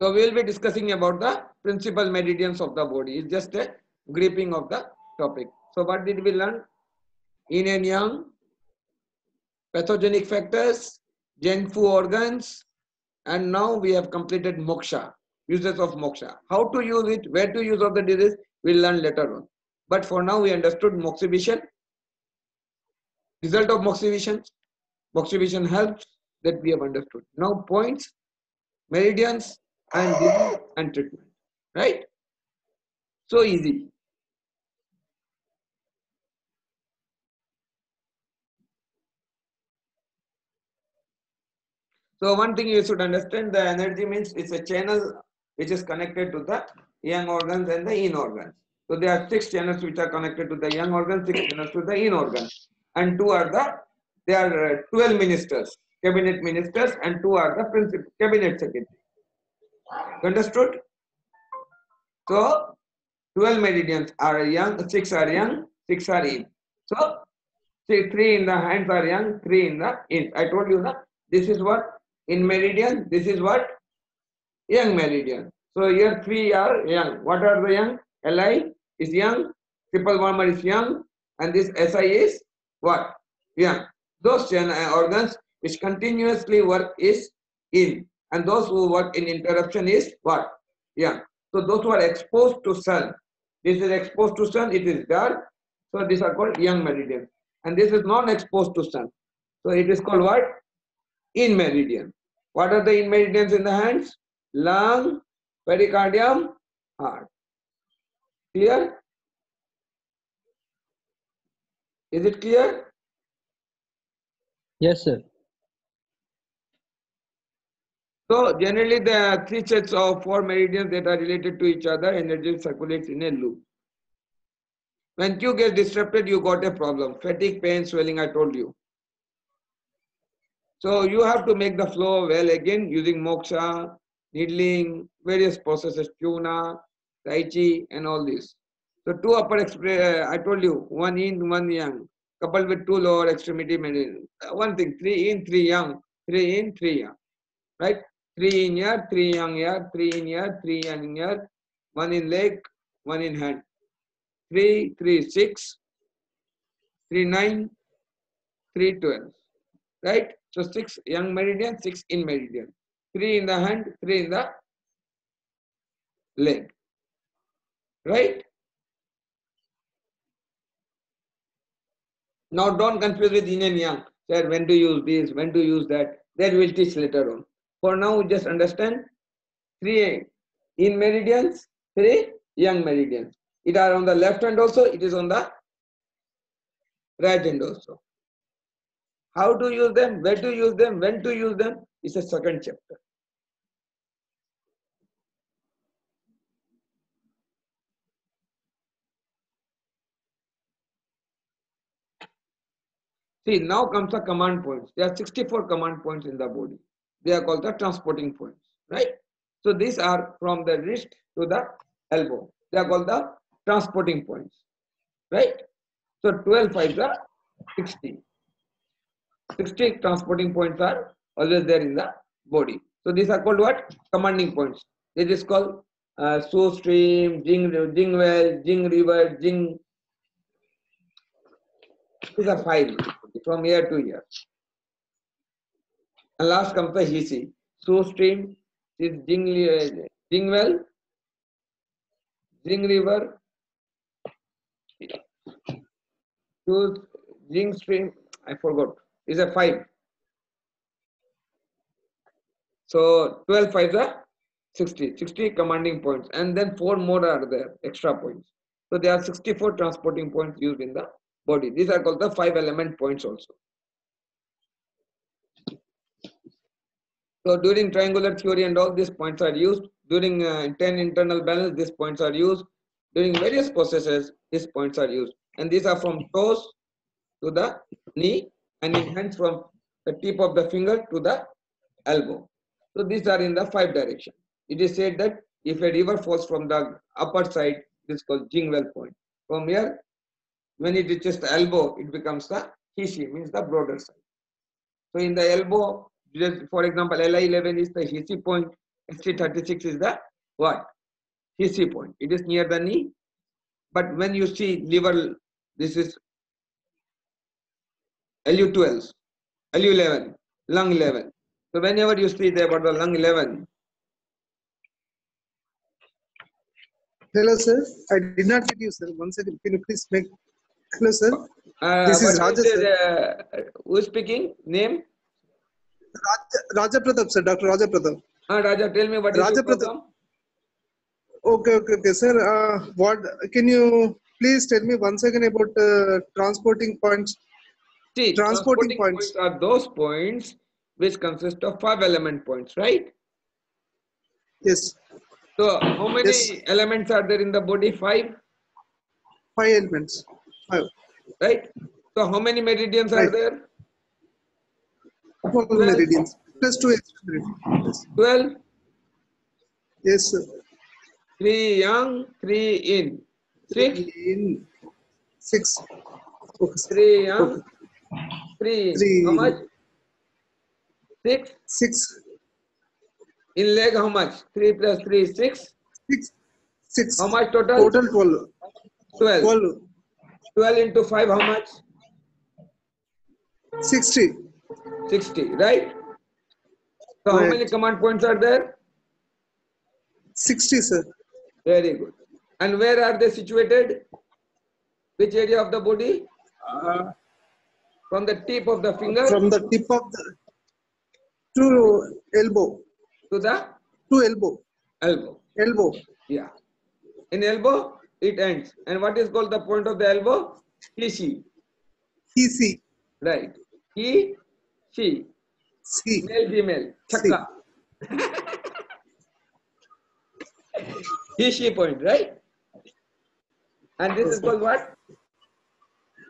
So we will be discussing about the principal meridians of the body. It's just a gripping of the topic. So what did we learn? Yin and yang, pathogenic factors, Zangfu organs, and now we have completed moksha, uses of moksha. How to use it, where to use of the disease, we'll learn later on. But for now, we understood moxibustion. Result of moxibustion. Moxibustion helps that we have understood. Now points, meridians, and disease and treatment. Right? So easy. So one thing you should understand the energy means it's a channel which is connected to the yang organs and the yin organs. So there are six channels which are connected to the yang organs, six channels to the yin organs. And two are the, there are uh, 12 ministers, cabinet ministers and two are the principal cabinet secretary. Understood? So 12 meridians are yang, six are yang, six are yin. So see, three in the hands are yang, three in the yin. I told you that this is what yin meridian, this is what yang meridian. So here three are yang. What are the yang? Li is yang, triple warmer is yang, and this Si is what? Yang. Those gen- uh, organs which continuously work is in, and those who work in interruption is what? Yang. So those who are exposed to sun, this is exposed to sun, it is dark. So these are called yang meridian. And this is non-exposed to sun. So it is called what? Yin meridian. What are the yin meridians in the hands? Lung, pericardium, heart. Clear? Is it clear? Yes, sir. So generally there are three sets of four meridians that are related to each other. Energy circulates in a loop. When Q gets disrupted, you got a problem. Fatigue, pain, swelling, I told you. So you have to make the flow well again using moksha, needling, various processes, tuina, tai chi, and all this. So two upper I told you, one in, one yang, coupled with two lower extremity One thing, three in, three yang, three in, three yang, right? Three in here, three yang here, three in here, three yang here, one in leg, one in hand. Three, three, six, three, nine, three, twelve, right? So six yang meridian, six yin meridian, three in the hand, three in the leg, right? Now don't confuse with yin and yang. Sir, when to use this, when to use that. That we'll teach later on. For now, just understand three yin meridians, three yang meridians. It are on the left hand also, it is on the right hand also. How to use them, where to use them, when to use them is a second chapter. See, now comes the command points. There are 64 command points in the body. They are called the transporting points, right? So these are from the wrist to the elbow. They are called the transporting points, right? So 12 5 are 60. 60 transporting points are always there in the body. So these are called what? Commanding points. It is called uh, stream, Jing, Jing well, Jing river, Jing. These are five from here to year. And last comes the Hisi. Sioux stream is Jing, uh, Jing well, Jing river, Sioux Jing stream, I forgot, is a five. So 12 fives are 60, 60 commanding points, and then four more are there, extra points. So there are 64 transporting points used in the body. These are called the five element points also. So during triangular theory and all these points are used. During uh, 10 internal balance, these points are used. During various processes, these points are used. And these are from toes to the knee and hands from the tip of the finger to the elbow. So these are in the five direction. It is said that if a river falls from the upper side, this is called Jingwell point. From here, when it reaches the elbow, it becomes the Hishi, means the broader side. So in the elbow, just for example, LI11 is the Hishi point, ST36 is the what? Hishi point. It is near the knee. But when you see liver, this is LU12, LU11, lung 11. So whenever you see there about the lung 11, Hello, sir. I did not get you, sir. One second. Can you please make. Hello, sir. uh, This is Raja, is the, uh, who is speaking? Name? Raja, Raja Pratap, sir. Dr. Raja Pratap. Uh, Raja, tell me what is Raja Pratap. Okay, okay, okay, sir. Uh, what can you please tell me once again about uh, transporting points? See, Transporting transporting points. points are those points which consist of five element points, right? Yes, So how many Yes. elements are there in the body? Five, five elements. Five. right? So how many meridians are there? Twelve Twelve. meridians plus two extra meridians. Yes. Twelve. Yes, sir. Three yang, three in. Six, In six. Okay, sir. three yang, three in. Three How in. much? Six. Six. In leg, how much? Three plus three is six. Six. Six. How much total? Total twelve. Twelve. Twelve. Twelve into five, how much? Sixty. 60, right? So how many command points are there? Sixty, sir. Very good. And where are they situated? Which area of the body? Uh, From the tip of the finger from the tip of the to elbow. to the To elbow. elbow. Elbow. Yeah. In elbow, it ends. And what is called the point of the elbow? He, she. Right. He, she. See. Male, female. Chakka. he, she point, right? And this is called what?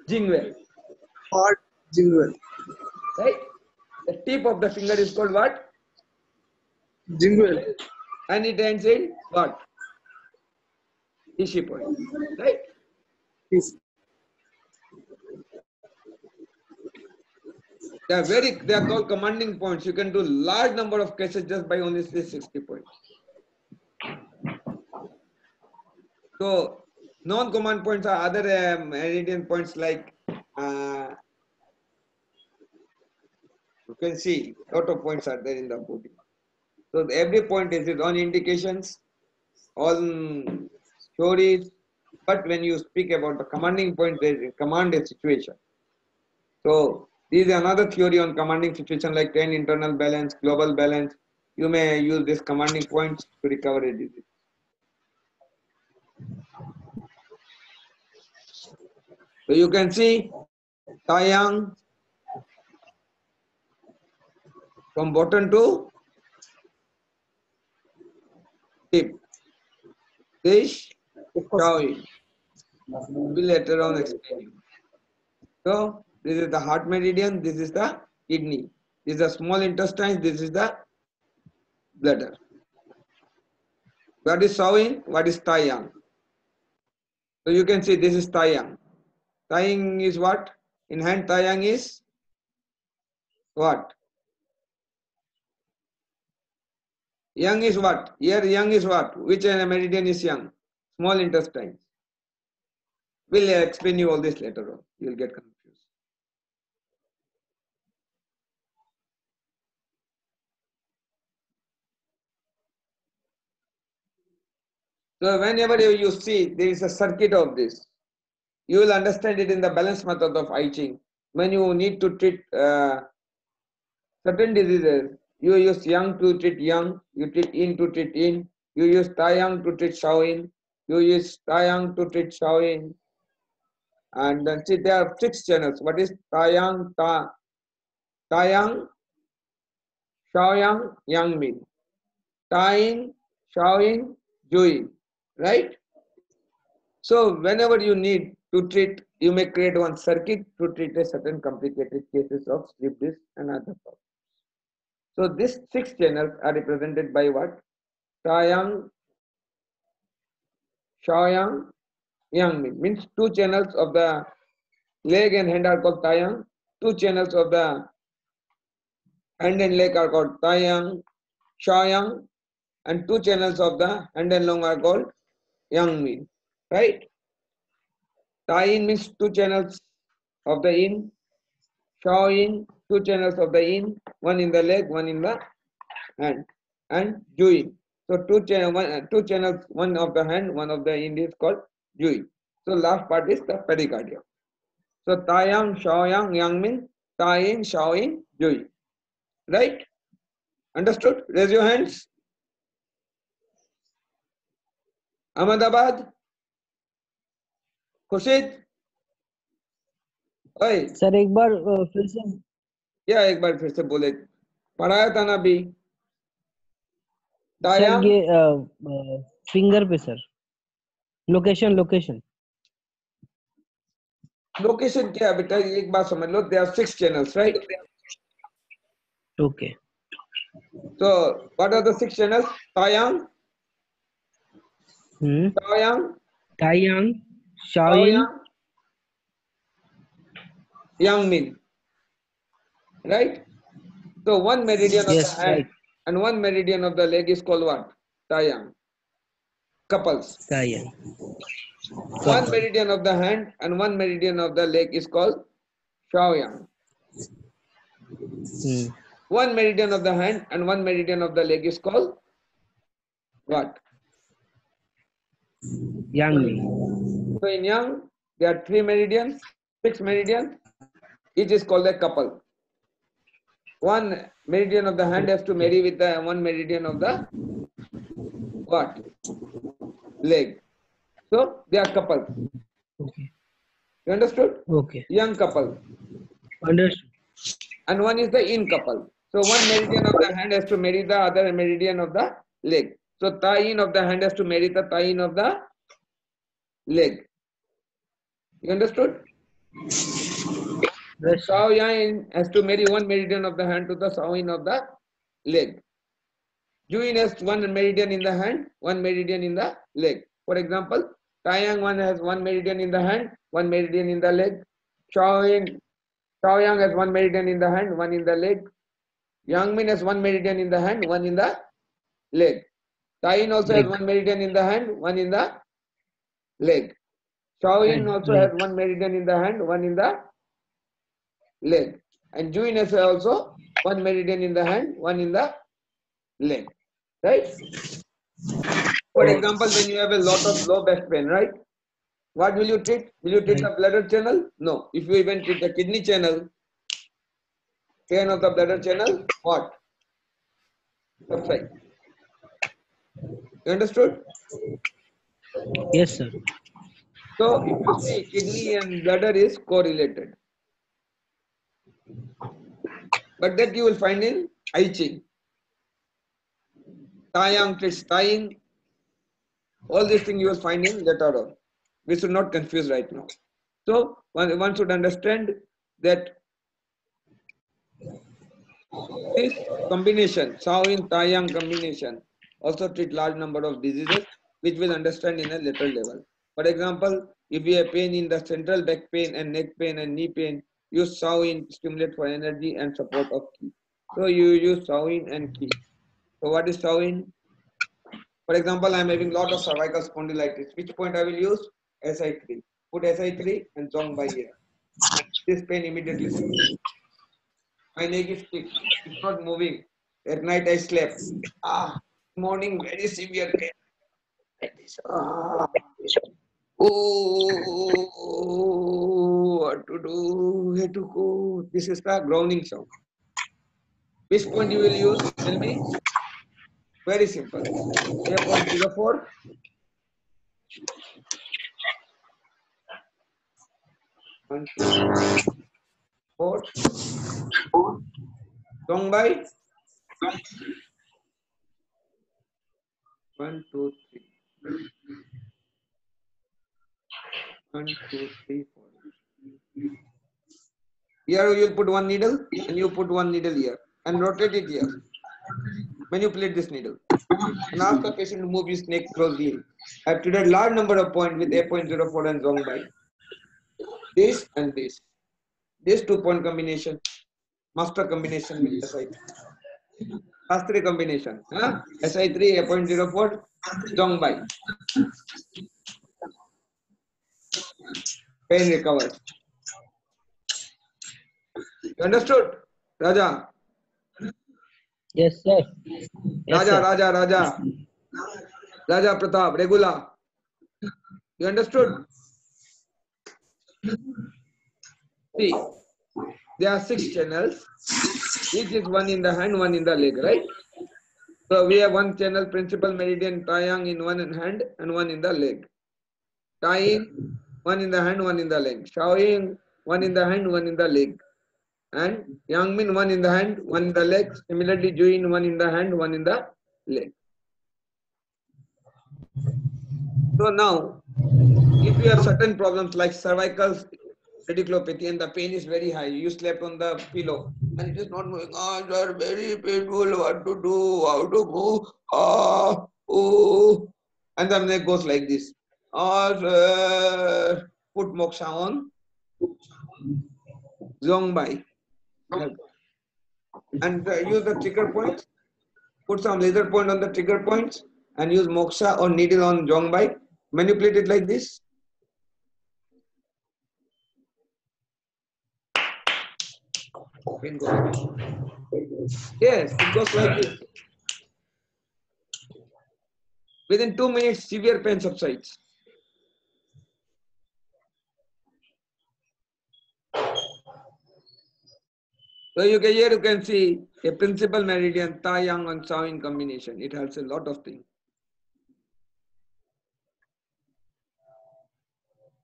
Jingwell. Hard jingle. Right? The tip of the finger is called what? Jingle. and it ends in what? Ishi point, right? Please. They are very, they are called commanding points. You can do large number of cases just by only these 60 points. So non-command points are other uh, meridian points like uh, you can see lot of points are there in the body. So every point is own indications, on stories. But when you speak about the commanding point, there is command a situation. So this is another theory on commanding situation like 10 internal balance, global balance. You may use these commanding points to recover a disease. So you can see Taiyang from bottom to tip. This Shaoyi will later on explain. So this is the heart meridian, this is the kidney, this is the small intestine, this is the bladder. What is Shaoyin? What is Taiyang? So you can see this is Taiyang. Taiyang is what? In hand Taiyang is what? Yang is what? Here yang is what? Which uh, meridian is yang? Small intestine. We'll explain you all this later on. You'll get confused. So whenever you see there is a circuit of this, you will understand it in the balance method of I Ching. When you need to treat uh, certain diseases, you use yang to treat yang, you treat yin to treat yin, you use taiyang to treat shaoyin, you use taiyang to treat shaoyin. And then see there are six channels. What is taiyang, ta, taiyang, shaoyang, yang min, tayin, shaoyin, juyin, right? So whenever you need to treat, you may create one circuit to treat a certain complicated cases of sleep disc and other problems. So these six channels are represented by what? Taiyang, Shaoyang, Yangmin. Means two channels of the leg and hand are called Taiyang. Two channels of the hand and leg are called Taiyang, Shaoyang. And two channels of the hand and lung are called Yangmin. Right? Tayin means two channels of the yin. Shaoyin, two channels of the yin, one in the leg, one in the hand, and Juyin. So two, cha- one, uh, two channels, one of the hand, one of the yin is called Juyin. So last part is the pericardium. So Taiyang, Shaoyang, Yangmin, Tayin, Shaoyin, Juyin. Right? Understood? Raise your hands. Ahmedabad. Khurshid ओए sir एक बार फिर से क्या एक बार फिर से बोले पढ़ाया था ना अभी सर फिंगर पे सर लोकेशन लोकेशन लोकेशन क्या है बेटा एक बात समझ लो they are six channels right okay so what are the six channels? Hmm? Taoyang. Taiyang. Xiaoyin. Yangmin. Right? So one meridian of the hand right. and one meridian of the leg is called what? Taiyang. Couples. Taiyang. One meridian of the hand and one meridian of the leg is called Xiaoyang. Hmm. One meridian of the hand and one meridian of the leg is called what? Yang. So in Yang, there are three meridians, six meridians. Each is called a couple. One meridian of the hand has to marry with the one meridian of the what? Leg. So they are couples. Okay. You understood? Okay. Yang couple. Understood. And one is the in couple. So one meridian of the hand has to marry the other meridian of the leg. So tie-in of the hand has to marry the tie-in of the leg. You understood? Yes. Sao Yang has to marry one meridian of the hand to the Sao Yin of the leg. Juin has one meridian in the hand, one meridian in the leg. For example, Taiyang one has one meridian in the hand, one meridian in the leg. Shaoyin, Shaoyang has one meridian in the hand, one in the leg. Yangmin has one meridian in the hand, one in the leg. Taiyin also has one meridian in the hand, one in the leg. Shaoyin also leg. has one meridian in the hand, one in the leg. And Juin has also one meridian in the hand, one in the leg. Right? For oh. example, when you have a lot of low back pain, right? What will you treat? Will you treat hmm. the bladder channel? No. If you even treat the kidney channel, pain of the bladder channel, what? Subside. You understood? Yes, sir. So if you see kidney and bladder is correlated. But that you will find in I Ching. Taiyang treats tying. All these things you will find in later on. We should not confuse right now. So one, one should understand that this combination, Shaoyin Taiyang combination, also treat large number of diseases, which we'll understand in a later level. For example, if you have pain in the central back pain and neck pain and knee pain, use Shaoyin stimulate for energy and support of key. So you use Shaoyin and key. So what is Shaoyin? For example, I am having lot of cervical spondylitis. Which point I will use? SI3. Put SI3 and Zongbai here. This pain immediately. My neck is stiff. It's not moving. At night I slept. Ah, morning very severe pain. Oh, what to do? Where to go? This is the groaning sound. Which point you will use? Tell me. Very simple. A point zero four. One, two, four. Zongbai. One, two, three. One, two, three, four. Here you put one needle and you put one needle here and rotate it here. Manipulate this needle and ask the patient to move his neck closely. I have treated large number of points with 8.04 and Zongbai. This and this. This two point combination. Master combination with SI. Sastry combination. Huh? SI3 8.04 Zongbai. Pain recovers. You understood? Raja. Yes, sir. Yes, Raja, sir. Raja, Raja. Raja Pratap, regular. You understood? See, there are six channels. Each is one in the hand, one in the leg, right? So we have one channel, principal meridian, Taiyang in one hand and one in the leg. Taiyin, one in the hand, one in the leg. Shaoying, one in the hand, one in the leg. And Yangmin, one in the hand, one in the leg. Similarly, Juin, one in the hand, one in the leg. So now, if you have certain problems like cervical radiculopathy and the pain is very high, you slept on the pillow and it is not moving. Ah, sir, very painful. What to do? How to move? Ah, oh. And the neck goes like this. Ah, sir. Put moksha on. Zongbai. And uh, use the trigger points. Put some laser point on the trigger points and use moksha or needle on Zongbai. Manipulate it like this. Pain goes. Yes, it goes like this. Within two minutes, severe pain subsides. So you can here you can see a principal meridian, Taiyang and Shaoyin combination. It helps a lot of things.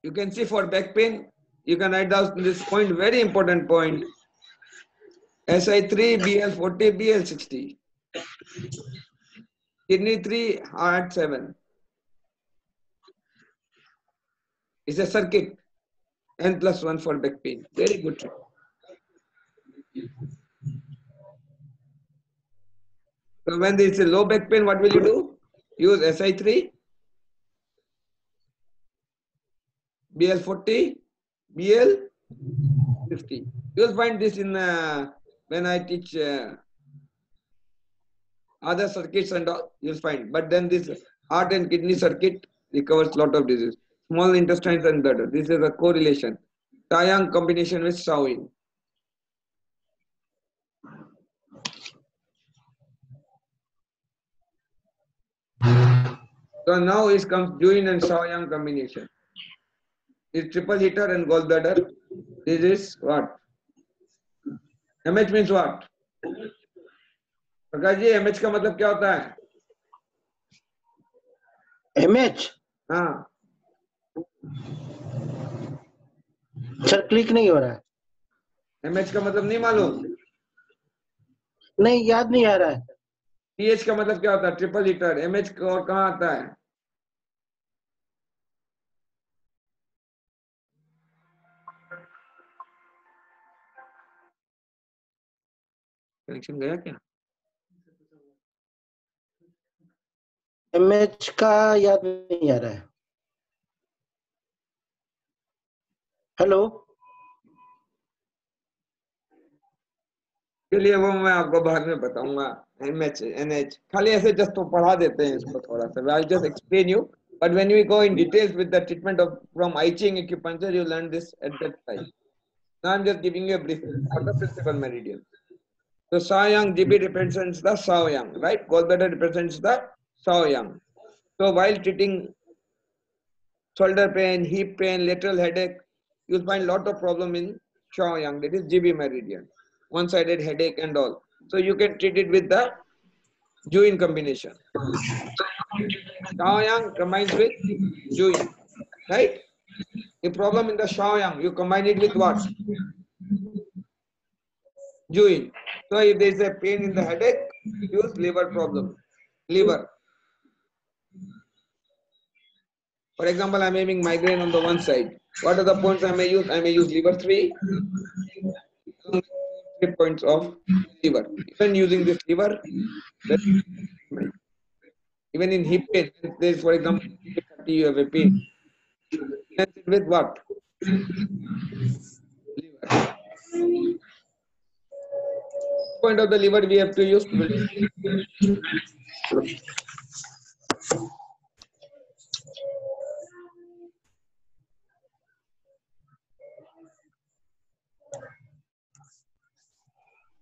You can see for back pain, you can write down this point, very important point. SI3, BL40, BL60. Kidney 3, heart 7. It's a circuit. N plus 1 for back pain. Very good. So when there is a low back pain, what will you do? Use SI3, BL40, BL50. You'll find this in uh, when I teach uh, other circuits and all, you'll find. But then this heart and kidney circuit recovers a lot of disease. Small intestines and bladder. This is a correlation. Taiyang combination with Shaoyin. So now it comes Jueyin and Shaoyang combination. It's triple heater and gallbladder. This is what? MH means what? Prakash ji MH का मतलब क्या होता है? MH हाँ। Sir click नहीं हो रहा है। एमएच का मतलब नहीं मालूम? नहीं याद नहीं आ रहा है। टीएच का मतलब क्या होता है? ट्रिपल हिटर एमएच और कहाँ आता है? कनेक्शन गया क्या एमएच का याद नहीं आ रहा है हेलो चलिए वो मैं आपको बाद में बताऊँगा एमएच एनएच खाली ऐसे जस्ट तो पढ़ा देते हैं इसको थोड़ा सा I just explain you but when we go in details with the treatment of from I Ching acupuncture you learn this at that time now I'm just giving you a brief of the principal meridian so Shaoyang GB represents the Shaoyang right gallbladder represents the Shaoyang so while treating shoulder pain hip pain lateral headache you'll find lot of problem in Shaoyang that is GB meridian one-sided headache and all. So you can treat it with the Jueyin combination. Shaoyang combines with Jueyin, right? The problem in the Shaoyang, you combine it with what? Jueyin. So if there is a pain in the headache, use liver problem, liver. For example, I'm having migraine on the one side. What are the points I may use? I may use liver 3, three points of liver. Even using this liver, even in hip pain, there is, for example, you have a pain. With what? Liver. Point of the lever we have to use.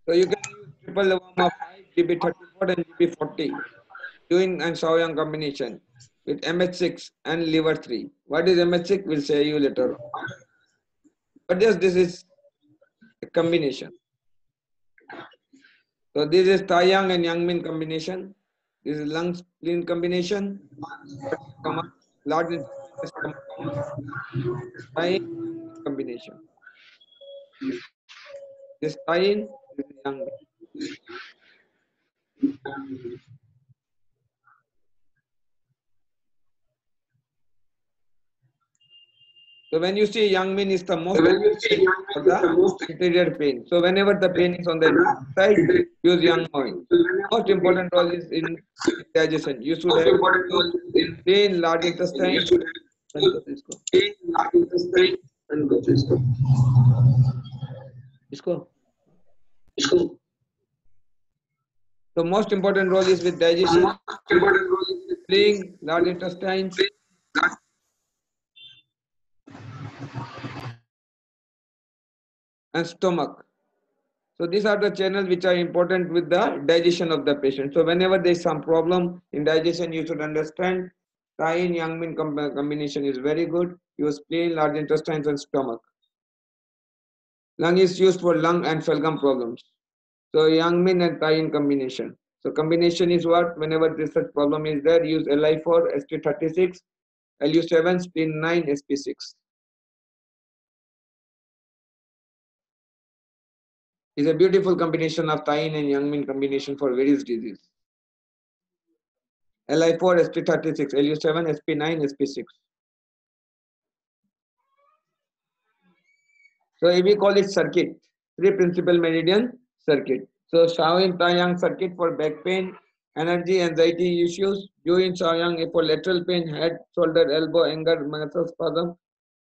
So you can use triple Levama 5, GB34 and GB40 doing and Shaoyang combination with MH6 and liver 3. What is MH6? We'll say you later. But yes, this is a combination. So this is Taiyang and Yangming combination. This is lung spleen combination. Large combination. This Taiyang this is Yangmin. So when you see young min is the most for the anterior pain. So whenever the pain is on the side, use young oil. Most important role is in digestion. You should have pain, large intestine. इसको इसको इसको So most important role is with digestion, spleen, large intestines, and stomach. So these are the channels which are important with the digestion of the patient. So whenever there is some problem in digestion, you should understand Thai Yangming com- combination is very good. Use spleen, large intestines, and stomach. Lung is used for lung and phalgam problems. So Yangming and Thai combination. So combination is what? Whenever this such problem is there, use Li4, St36, Lu7, spleen 9, Sp6. Is a beautiful combination of thine and Yangming combination for various diseases. Li4, Sp36, Lu7, Sp9, Sp6. So we call it circuit, three principal meridian circuit. So Shaoyin Taiyang circuit for back pain, energy, anxiety issues, Join Shaoyang for lateral pain, head, shoulder, elbow, anger, muscle spasm,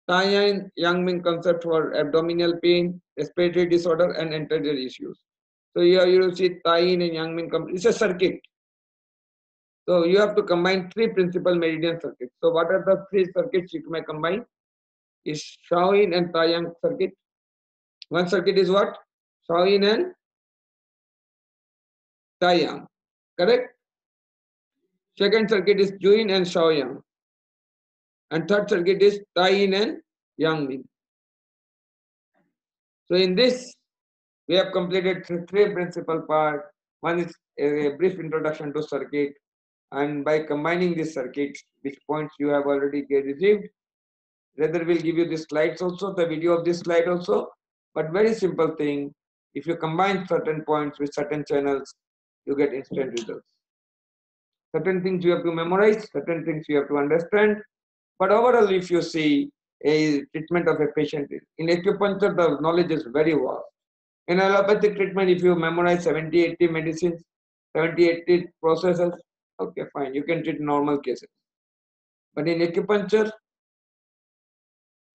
Taiyin Yangming concept for abdominal pain, respiratory disorder, and interior issues. So here you see Taiyin and Yangming. com- It's a circuit. So you have to combine three principal meridian circuits. So what are the three circuits you may combine? Is Shaoyin and Taiyang circuit. One circuit is what? Shaoyin and Taiyang. Correct? Second circuit is Jueyin and Shaoyang. And third circuit is Taiyin and Yangming. So in this, we have completed three principal part. One is a brief introduction to circuit. And by combining these circuits, which points you have already received, rather we'll give you the slides also, the video of this slide also. But very simple thing, if you combine certain points with certain channels, you get instant results. Certain things you have to memorize, certain things you have to understand. But overall, if you see a treatment of a patient, in acupuncture, the knowledge is very vast. In allopathic treatment, if you memorize 70, 80 medicines, 70, 80 processes, okay, fine, you can treat normal cases. But in acupuncture,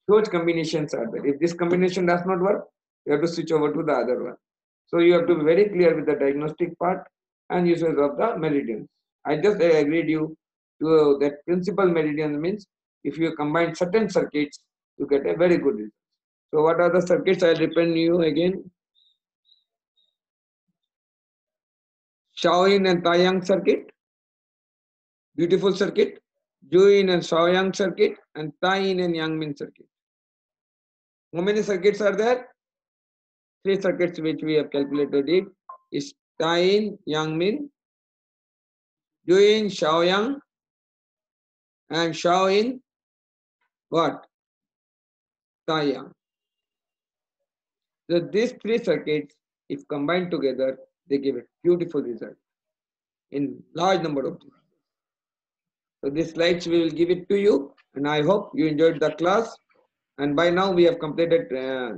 huge combinations are there. If this combination does not work, you have to switch over to the other one. So you have to be very clear with the diagnostic part and usage of the meridians. I just agreed you to that principal meridian means if you combine certain circuits, you get a very good result. So what are the circuits? I'll repeat you again. Shaoyin and Taiyang circuit, beautiful circuit. Jueyin and Shaoyang circuit and Taiyin and Yangming circuit. How many circuits are there? Three circuits which we have calculated it is Taiyin, Yangming, Jueyin, Shaoyang, and Shaoyin, what? Taiyang. So these three circuits, if combined together, they give a beautiful result in large number of diseases. So these slides we will give it to you, and I hope you enjoyed the class. And by now we have completed uh,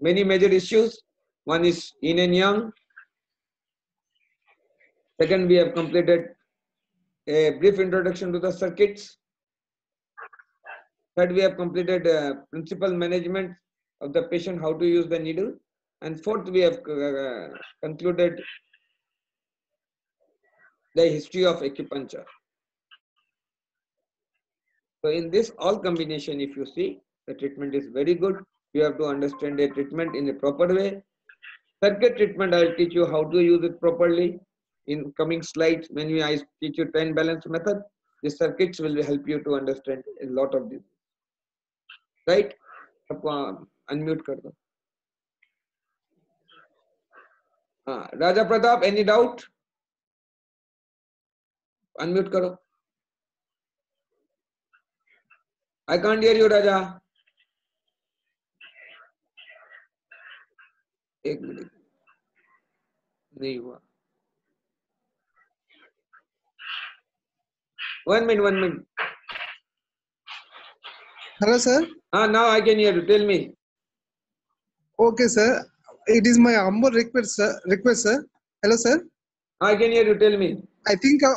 many major issues. One is yin and yang. Second, we have completed a brief introduction to the circuits. Third, we have completed uh, principal management of the patient, how to use the needle. And fourth, we have uh, concluded the history of acupuncture. So in this all combination, if you see, the treatment is very good. You have to understand the treatment in a proper way. Circuit treatment, I will teach you how to use it properly. In coming slides, when I teach you 10 balance method, the circuits will help you to understand a lot of this. Right? सबको unmute कर दो। हाँ, Raja Pratap any doubt unmute करो। I can't hear you Raja. एक minute. नहीं हुआ। One minute one minute Hello, sir. ah now i can hear you tell me Okay, sir. It is my humble request, sir. Request, sir. Hello, sir. i can hear you tell me I think. Uh,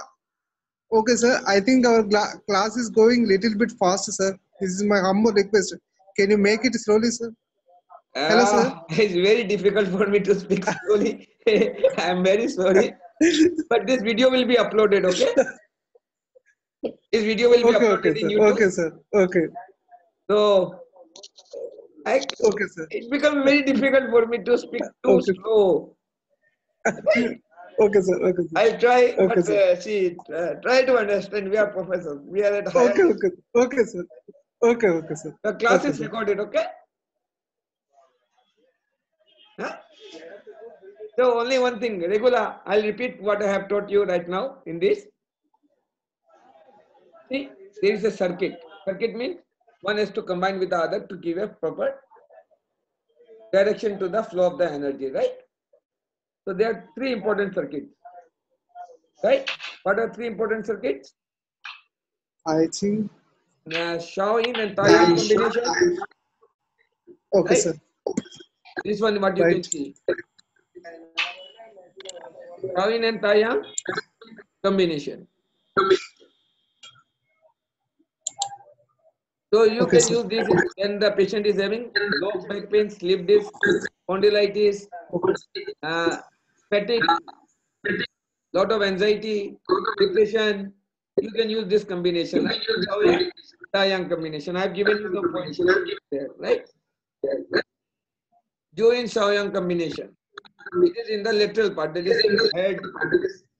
okay, sir. I think our class is going little bit fast, sir. This is my humble request. Can you make it slowly, sir? Hello, sir. Ah, it's very difficult for me to speak slowly i am very sorry but this video will be uploaded okay this video will be Okay, uploaded okay, in youtube Okay, sir. Okay. So I, Okay, sir. it becomes very difficult for me to speak too Okay. slow Okay, sir. Okay, sir. I'll try, Okay, but sir. uh, see, uh, try to understand. We are professors. We are at higher. Okay, okay. Okay, sir. Okay, okay, sir. The class Okay, is recorded, okay? Huh? So only one thing, regular. I'll repeat what I have taught you right now in this. See, there is a circuit. Circuit means one has to combine with the other to give a proper direction to the flow of the energy, right? So there are three important circuits, right? What are three important circuits? I think. uh, Shaoyin and Taiyang combination. Okay, Right. sir. This one, what you can Right. see. Shaoyin and Taiyang. combination. So you Okay, can sir. use this when the patient is having low back pain, slip disc, spondylitis, uh, fatigue, lot of anxiety, depression. You can use this combination, like combination. I have given you the points there, right? Join Shaoyang combination. It is in the lateral part, that is in the head.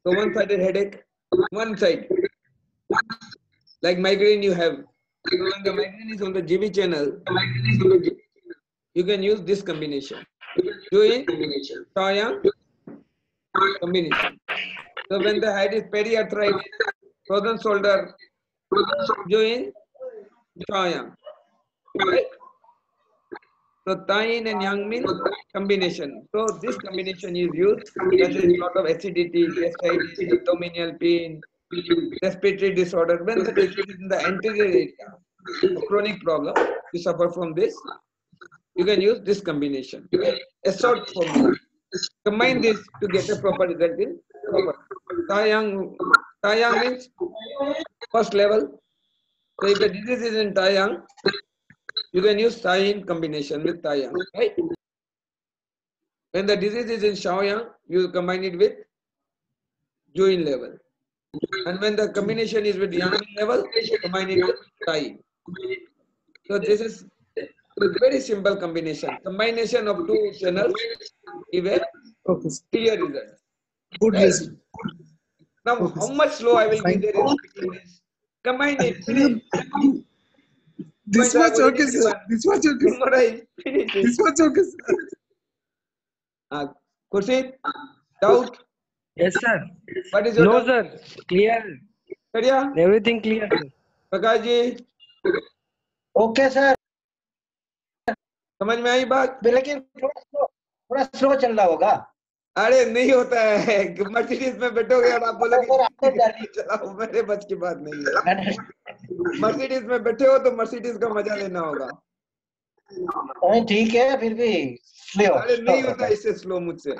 So one-sided headache, one side. Like migraine you have. When the migraine is on the GV channel, you can use this combination. Join Shaoyang combination. So when the head is periarthritis, frozen shoulder, join Shaoyang. Right? So Taiyin and Yang means combination. So this combination is used. There is a lot of acidity, gastritis, abdominal pain, respiratory disorder. When the disease is in the anterior area, chronic problem, you suffer from this. You can use this combination. A short formula. Combine this to get a proper result in proper. Means first level. So if the disease is in Taiyang, you can use Taiyin combination with Taiyang, right? When the disease is in Shaoyang, you combine it with Jueyin level. And when the combination is with Yangming level, combine it with Tai. So this is a very simple combination. Combination of two channels give a Okay, clear result. Good lesson. Now, Okay, how much slow I will be there in this? Combine it. This much okay, sir. This much okay. sir. Memorize. Finish it. This much okay, sir. Uh, Khurshid, doubt? Yes, sir. What is your No, doubt? sir. Clear. Kariya? Everything clear. sir. Prakash ji okay sir समझ में आई बात लेकिन थोड़ा slow थोड़ा चल रहा होगा अरे नहीं होता है मर्सिडीज में बैठोगे और आप बोलोगे चलाओ मेरे बच की बात नहीं है मर्सिडीज में बैठे हो तो मर्सिडीज का मज़ा लेना होगा ठीक है फिर भी स्लो अरे नहीं होता इससे स्लो मुझसे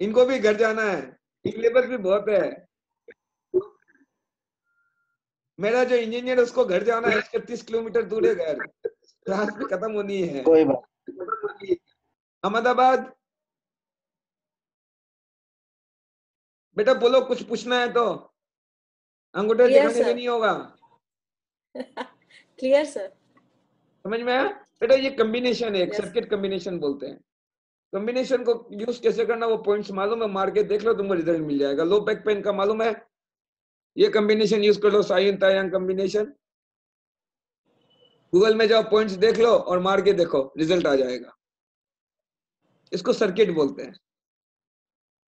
इनको भी घर जाना है। सिलेबस भी बहुत है। मेरा जो इंजीनियर उसको घर जाना है इसके तीस किलोमीटर दूर है घर। क्लास भी खत्म होनी है। कोई बात अहमदाबाद। बेटा बोलो कुछ पूछना है तो। अंगूठा Yes, दिखाने से नहीं होगा। क्लियर सर समझ में आया? बेटा ये कॉम्बिनेशन है Yes. सर्किट कॉम्बिनेशन बोलते हैं। कॉम्बिनेशन को यूज़ कैसे करना, वो पॉइंट्स मालूम है, मार के देख लो तुमको रिज़ल्ट मिल जाएगा। लो बैक पेन का मालूम है? ये कॉम्बिनेशन यूज़ कर लो साइन तायांग कॉम्बिनेशन गूगल में जाओ पॉइंट्स देख लो और मार के देखो रिज़ल्ट आ जाएगा। इसको सर्किट बोलते हैं।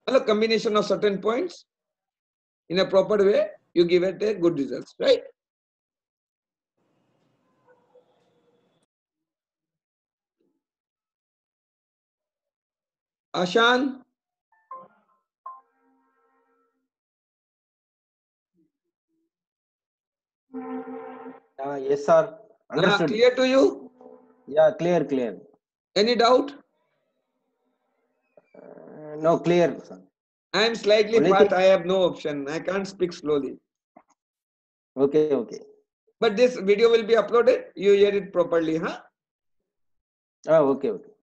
मतलब combination of certain points in a proper way, you give it a good results, right? Ashan Uh, yes, sir. uh, clear to you Yeah, clear, clear. any doubt Uh, no, clear, sir. i am slightly Only fast i have no option i can't speak slowly Okay, okay. but this video will be uploaded you hear it properly huh Ah, okay, okay.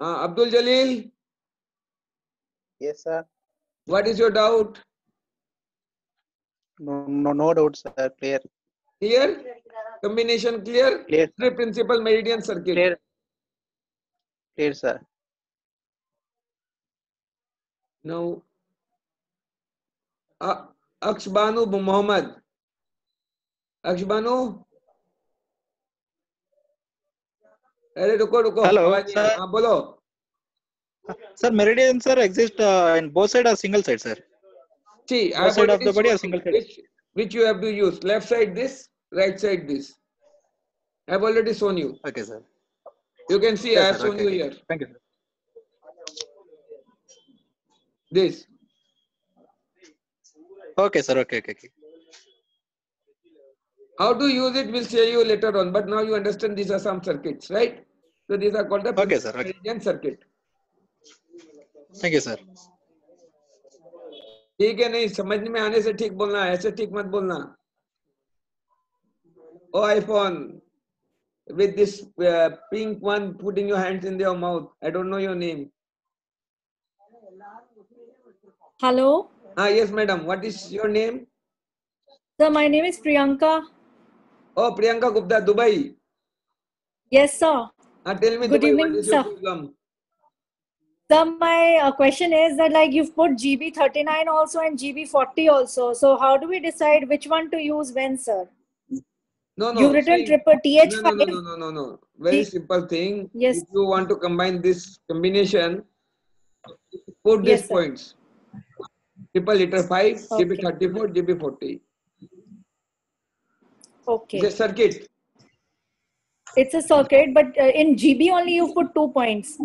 Uh, abdul jalil Yes, sir. what is your doubt No, no, no doubt, sir. Clear. here combination clear Clear. three principal meridian circuit Clear. Clear, sir. Now, uh, Akshbanu Muhammad. Akshbanu? અરે રૂકો રૂકો hello હા બોલો sir meridian sir exist in both side or side of the body single side? Which, you have to use. Left side this, right side this. I have already shown you. Okay, sir. You can see yes, I have shown you here. Thank you, sir. This. Okay, sir. Okay, okay, okay. How to use it, we'll show you later on. But now you understand these are some circuits, right? So these are called the okay, sir. intelligent okay. circuit. Thank you, sir. ठीक है नहीं समझ में आने से ठीक बोलना ऐसे ठीक मत बोलना ओ iPhone with this pink one putting your hands in your mouth I don't know your name hello हाँ yes madam what is your name sir my name is Priyanka oh Priyanka Gupta Dubai yes sir ah tell me Good dubai evening, what is your sir. problem Sir, my uh, question is that like you've put GB 39 also and GB 40 also. So how do we decide which one to use when, sir? no no You've written triple TH5. no, no, no, no, no, no. Very simple thing. Yes. If you want to combine this combination, put these Yes, points. Triple liter 5, GB 34, GB 40. Okay. A circuit. It's a circuit, but uh, in GB only you've put two points.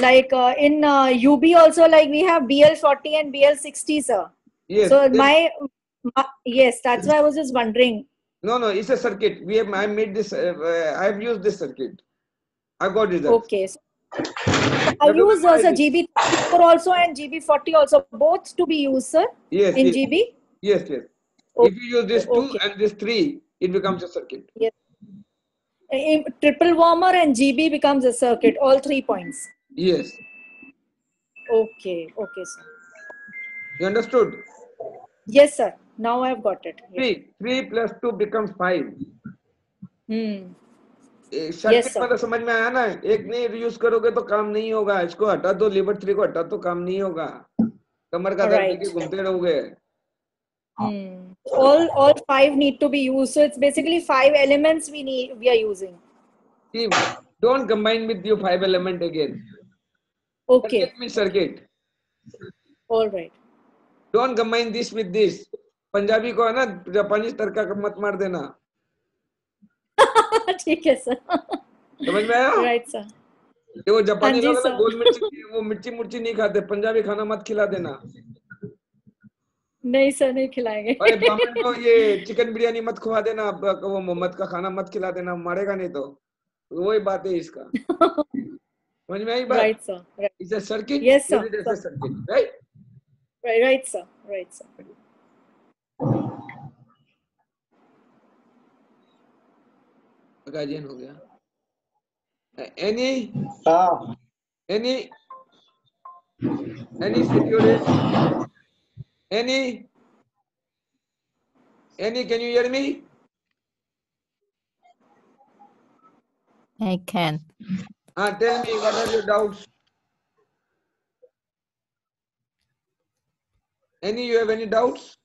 Like uh, in uh, UB also, like we have BL40 and BL60, sir. Yes. so my, my yes, that's why I was just wondering. No, no, it's a circuit. We have I made this. Uh, uh, I have used this circuit. I got it Okay. So, I use uh, sir, GB 34 also and GB 40 also, both to be used, sir, Yes. in yes, GB. yes, yes. Okay. If you use this two Okay. and this three, it becomes a circuit. In triple warmer and GB becomes a circuit, all three points. Yes. Okay, okay, sir. You understood? Yes, sir. Now I've got it. Three. Three plus two becomes five. Hmm. Circuit मतलब समझ में आया ना एक नहीं use करोगे तो काम नहीं होगा इसको हटा दो लिवर थ्री को हटा तो काम नहीं होगा कमर का दर्द घूमते रहोगे Hmm. All all five need to be used. So it's basically five elements we need we are using. See, don't combine with your five element again Okay. circuit means circuit All right. don't combine this with this Punjabi को है ना जापानी तड़का का मत मार देना ठीक है सर समझ में आया राइट सर ये वो जापानी हाँ लोग ना गोल मिर्ची वो मिर्ची मुर्ची नहीं खाते पंजाबी खाना मत खिला देना नहीं सर नहीं खिलाएँगे। अरे ब्राह्मण को ये चिकन बिरयानी मत खुवा देना वो मोहम्मद का खाना मत खिला देना मारेगा नहीं तो। वही बात है इसका। समझ में आई बात? Right sir right it's a circuit Yes, sir. It is a circuit right right sir right sir guardian हो गया। एनी हाँ। Any? Any security any any can you hear me? I can. uh, tell me what are your doubts? Any you have any doubts?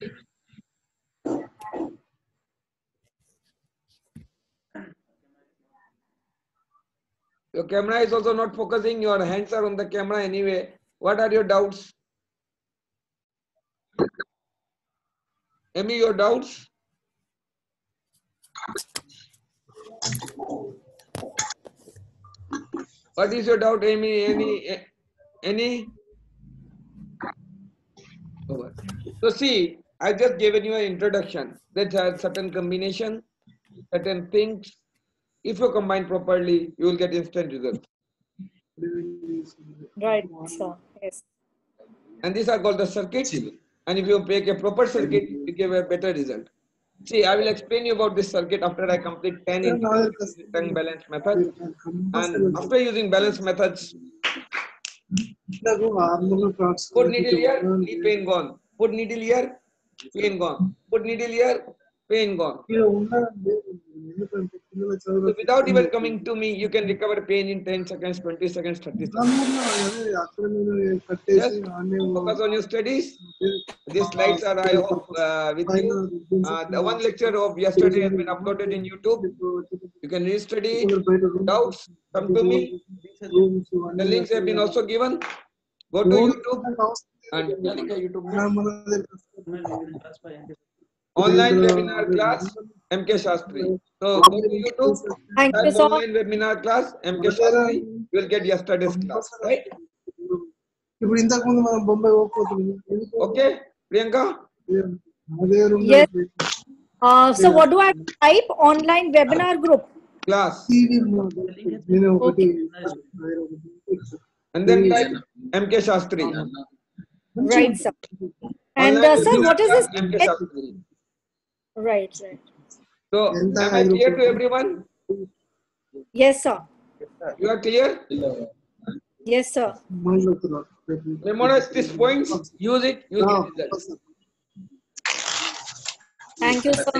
Your camera is also not focusing your hands are on the camera anyway. What are your doubts Amy, your doubts? What is your doubt, Amy? Any? Any? So see, I just given you an introduction. That has certain combination, certain things. If you combine properly, you will get instant results. Right, sir. Yes. And these are called the circuits. And if you make a proper circuit, you give a better result. See, I will explain you about this circuit after I complete 10 introductions with tongue balance method. And after using balance methods, Put needle here, pain gone. Put needle here, pain gone. Put needle here, pain gone. So without even coming to me, you can recover pain in 10 seconds, 20 seconds, 30 seconds. Focus on your studies. These slides are, I hope, uh, with you. Uh, the one lecture of yesterday has been uploaded in YouTube. You can re-study. Doubts, come to me. The links have been also given. Go to YouTube and Online uh, webinar class, MK Sastry. So go to YouTube Thank online webinar class, MK Sastry. You will get yesterday's class, right? Okay, Priyanka? Yes. Uh, so what do I type? Online webinar group. Class. Okay. And then type MK Sastry. Right, sir. And uh, sir, what is this? Right, right. So, am I clear to everyone? Yes, sir. You are clear? Yes, sir. Memorize these points, use it, use no. results. Thank you, sir.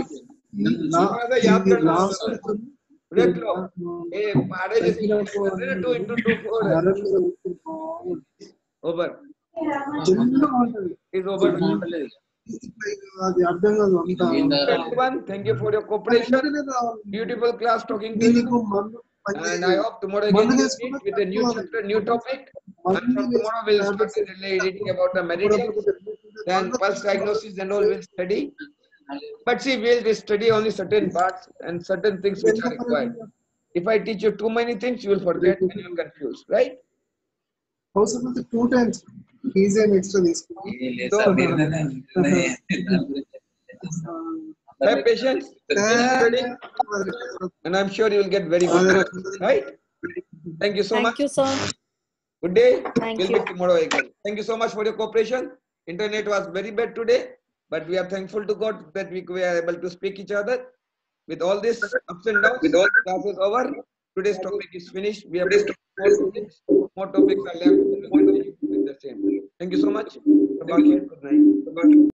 Break law. Hey, marriage into two four. Over. Is over. Everyone, thank you for your cooperation. Beautiful class talking to you. And I hope tomorrow again we we'll meet with a new chapter, new topic. And from tomorrow we'll start reading about the meridian, then pulse diagnosis and all we'll study. But see, we'll study only certain parts and certain things which are required. If I teach you too many things, you will forget and you will confuse, right? हो सकता तो two times he is extra this Have patience, and I'm sure you'll get very good. Right? Thank you so much. Thank you, sir. Good day. Thank we'll meet tomorrow again. Thank you so much for your cooperation. Internet was very bad today, but we are thankful to God that we were able to speak each other. With all this ups and downs, with all the classes over, today's topic is finished. We have finished. More topics are left. With the same. Thank you so much. Good night.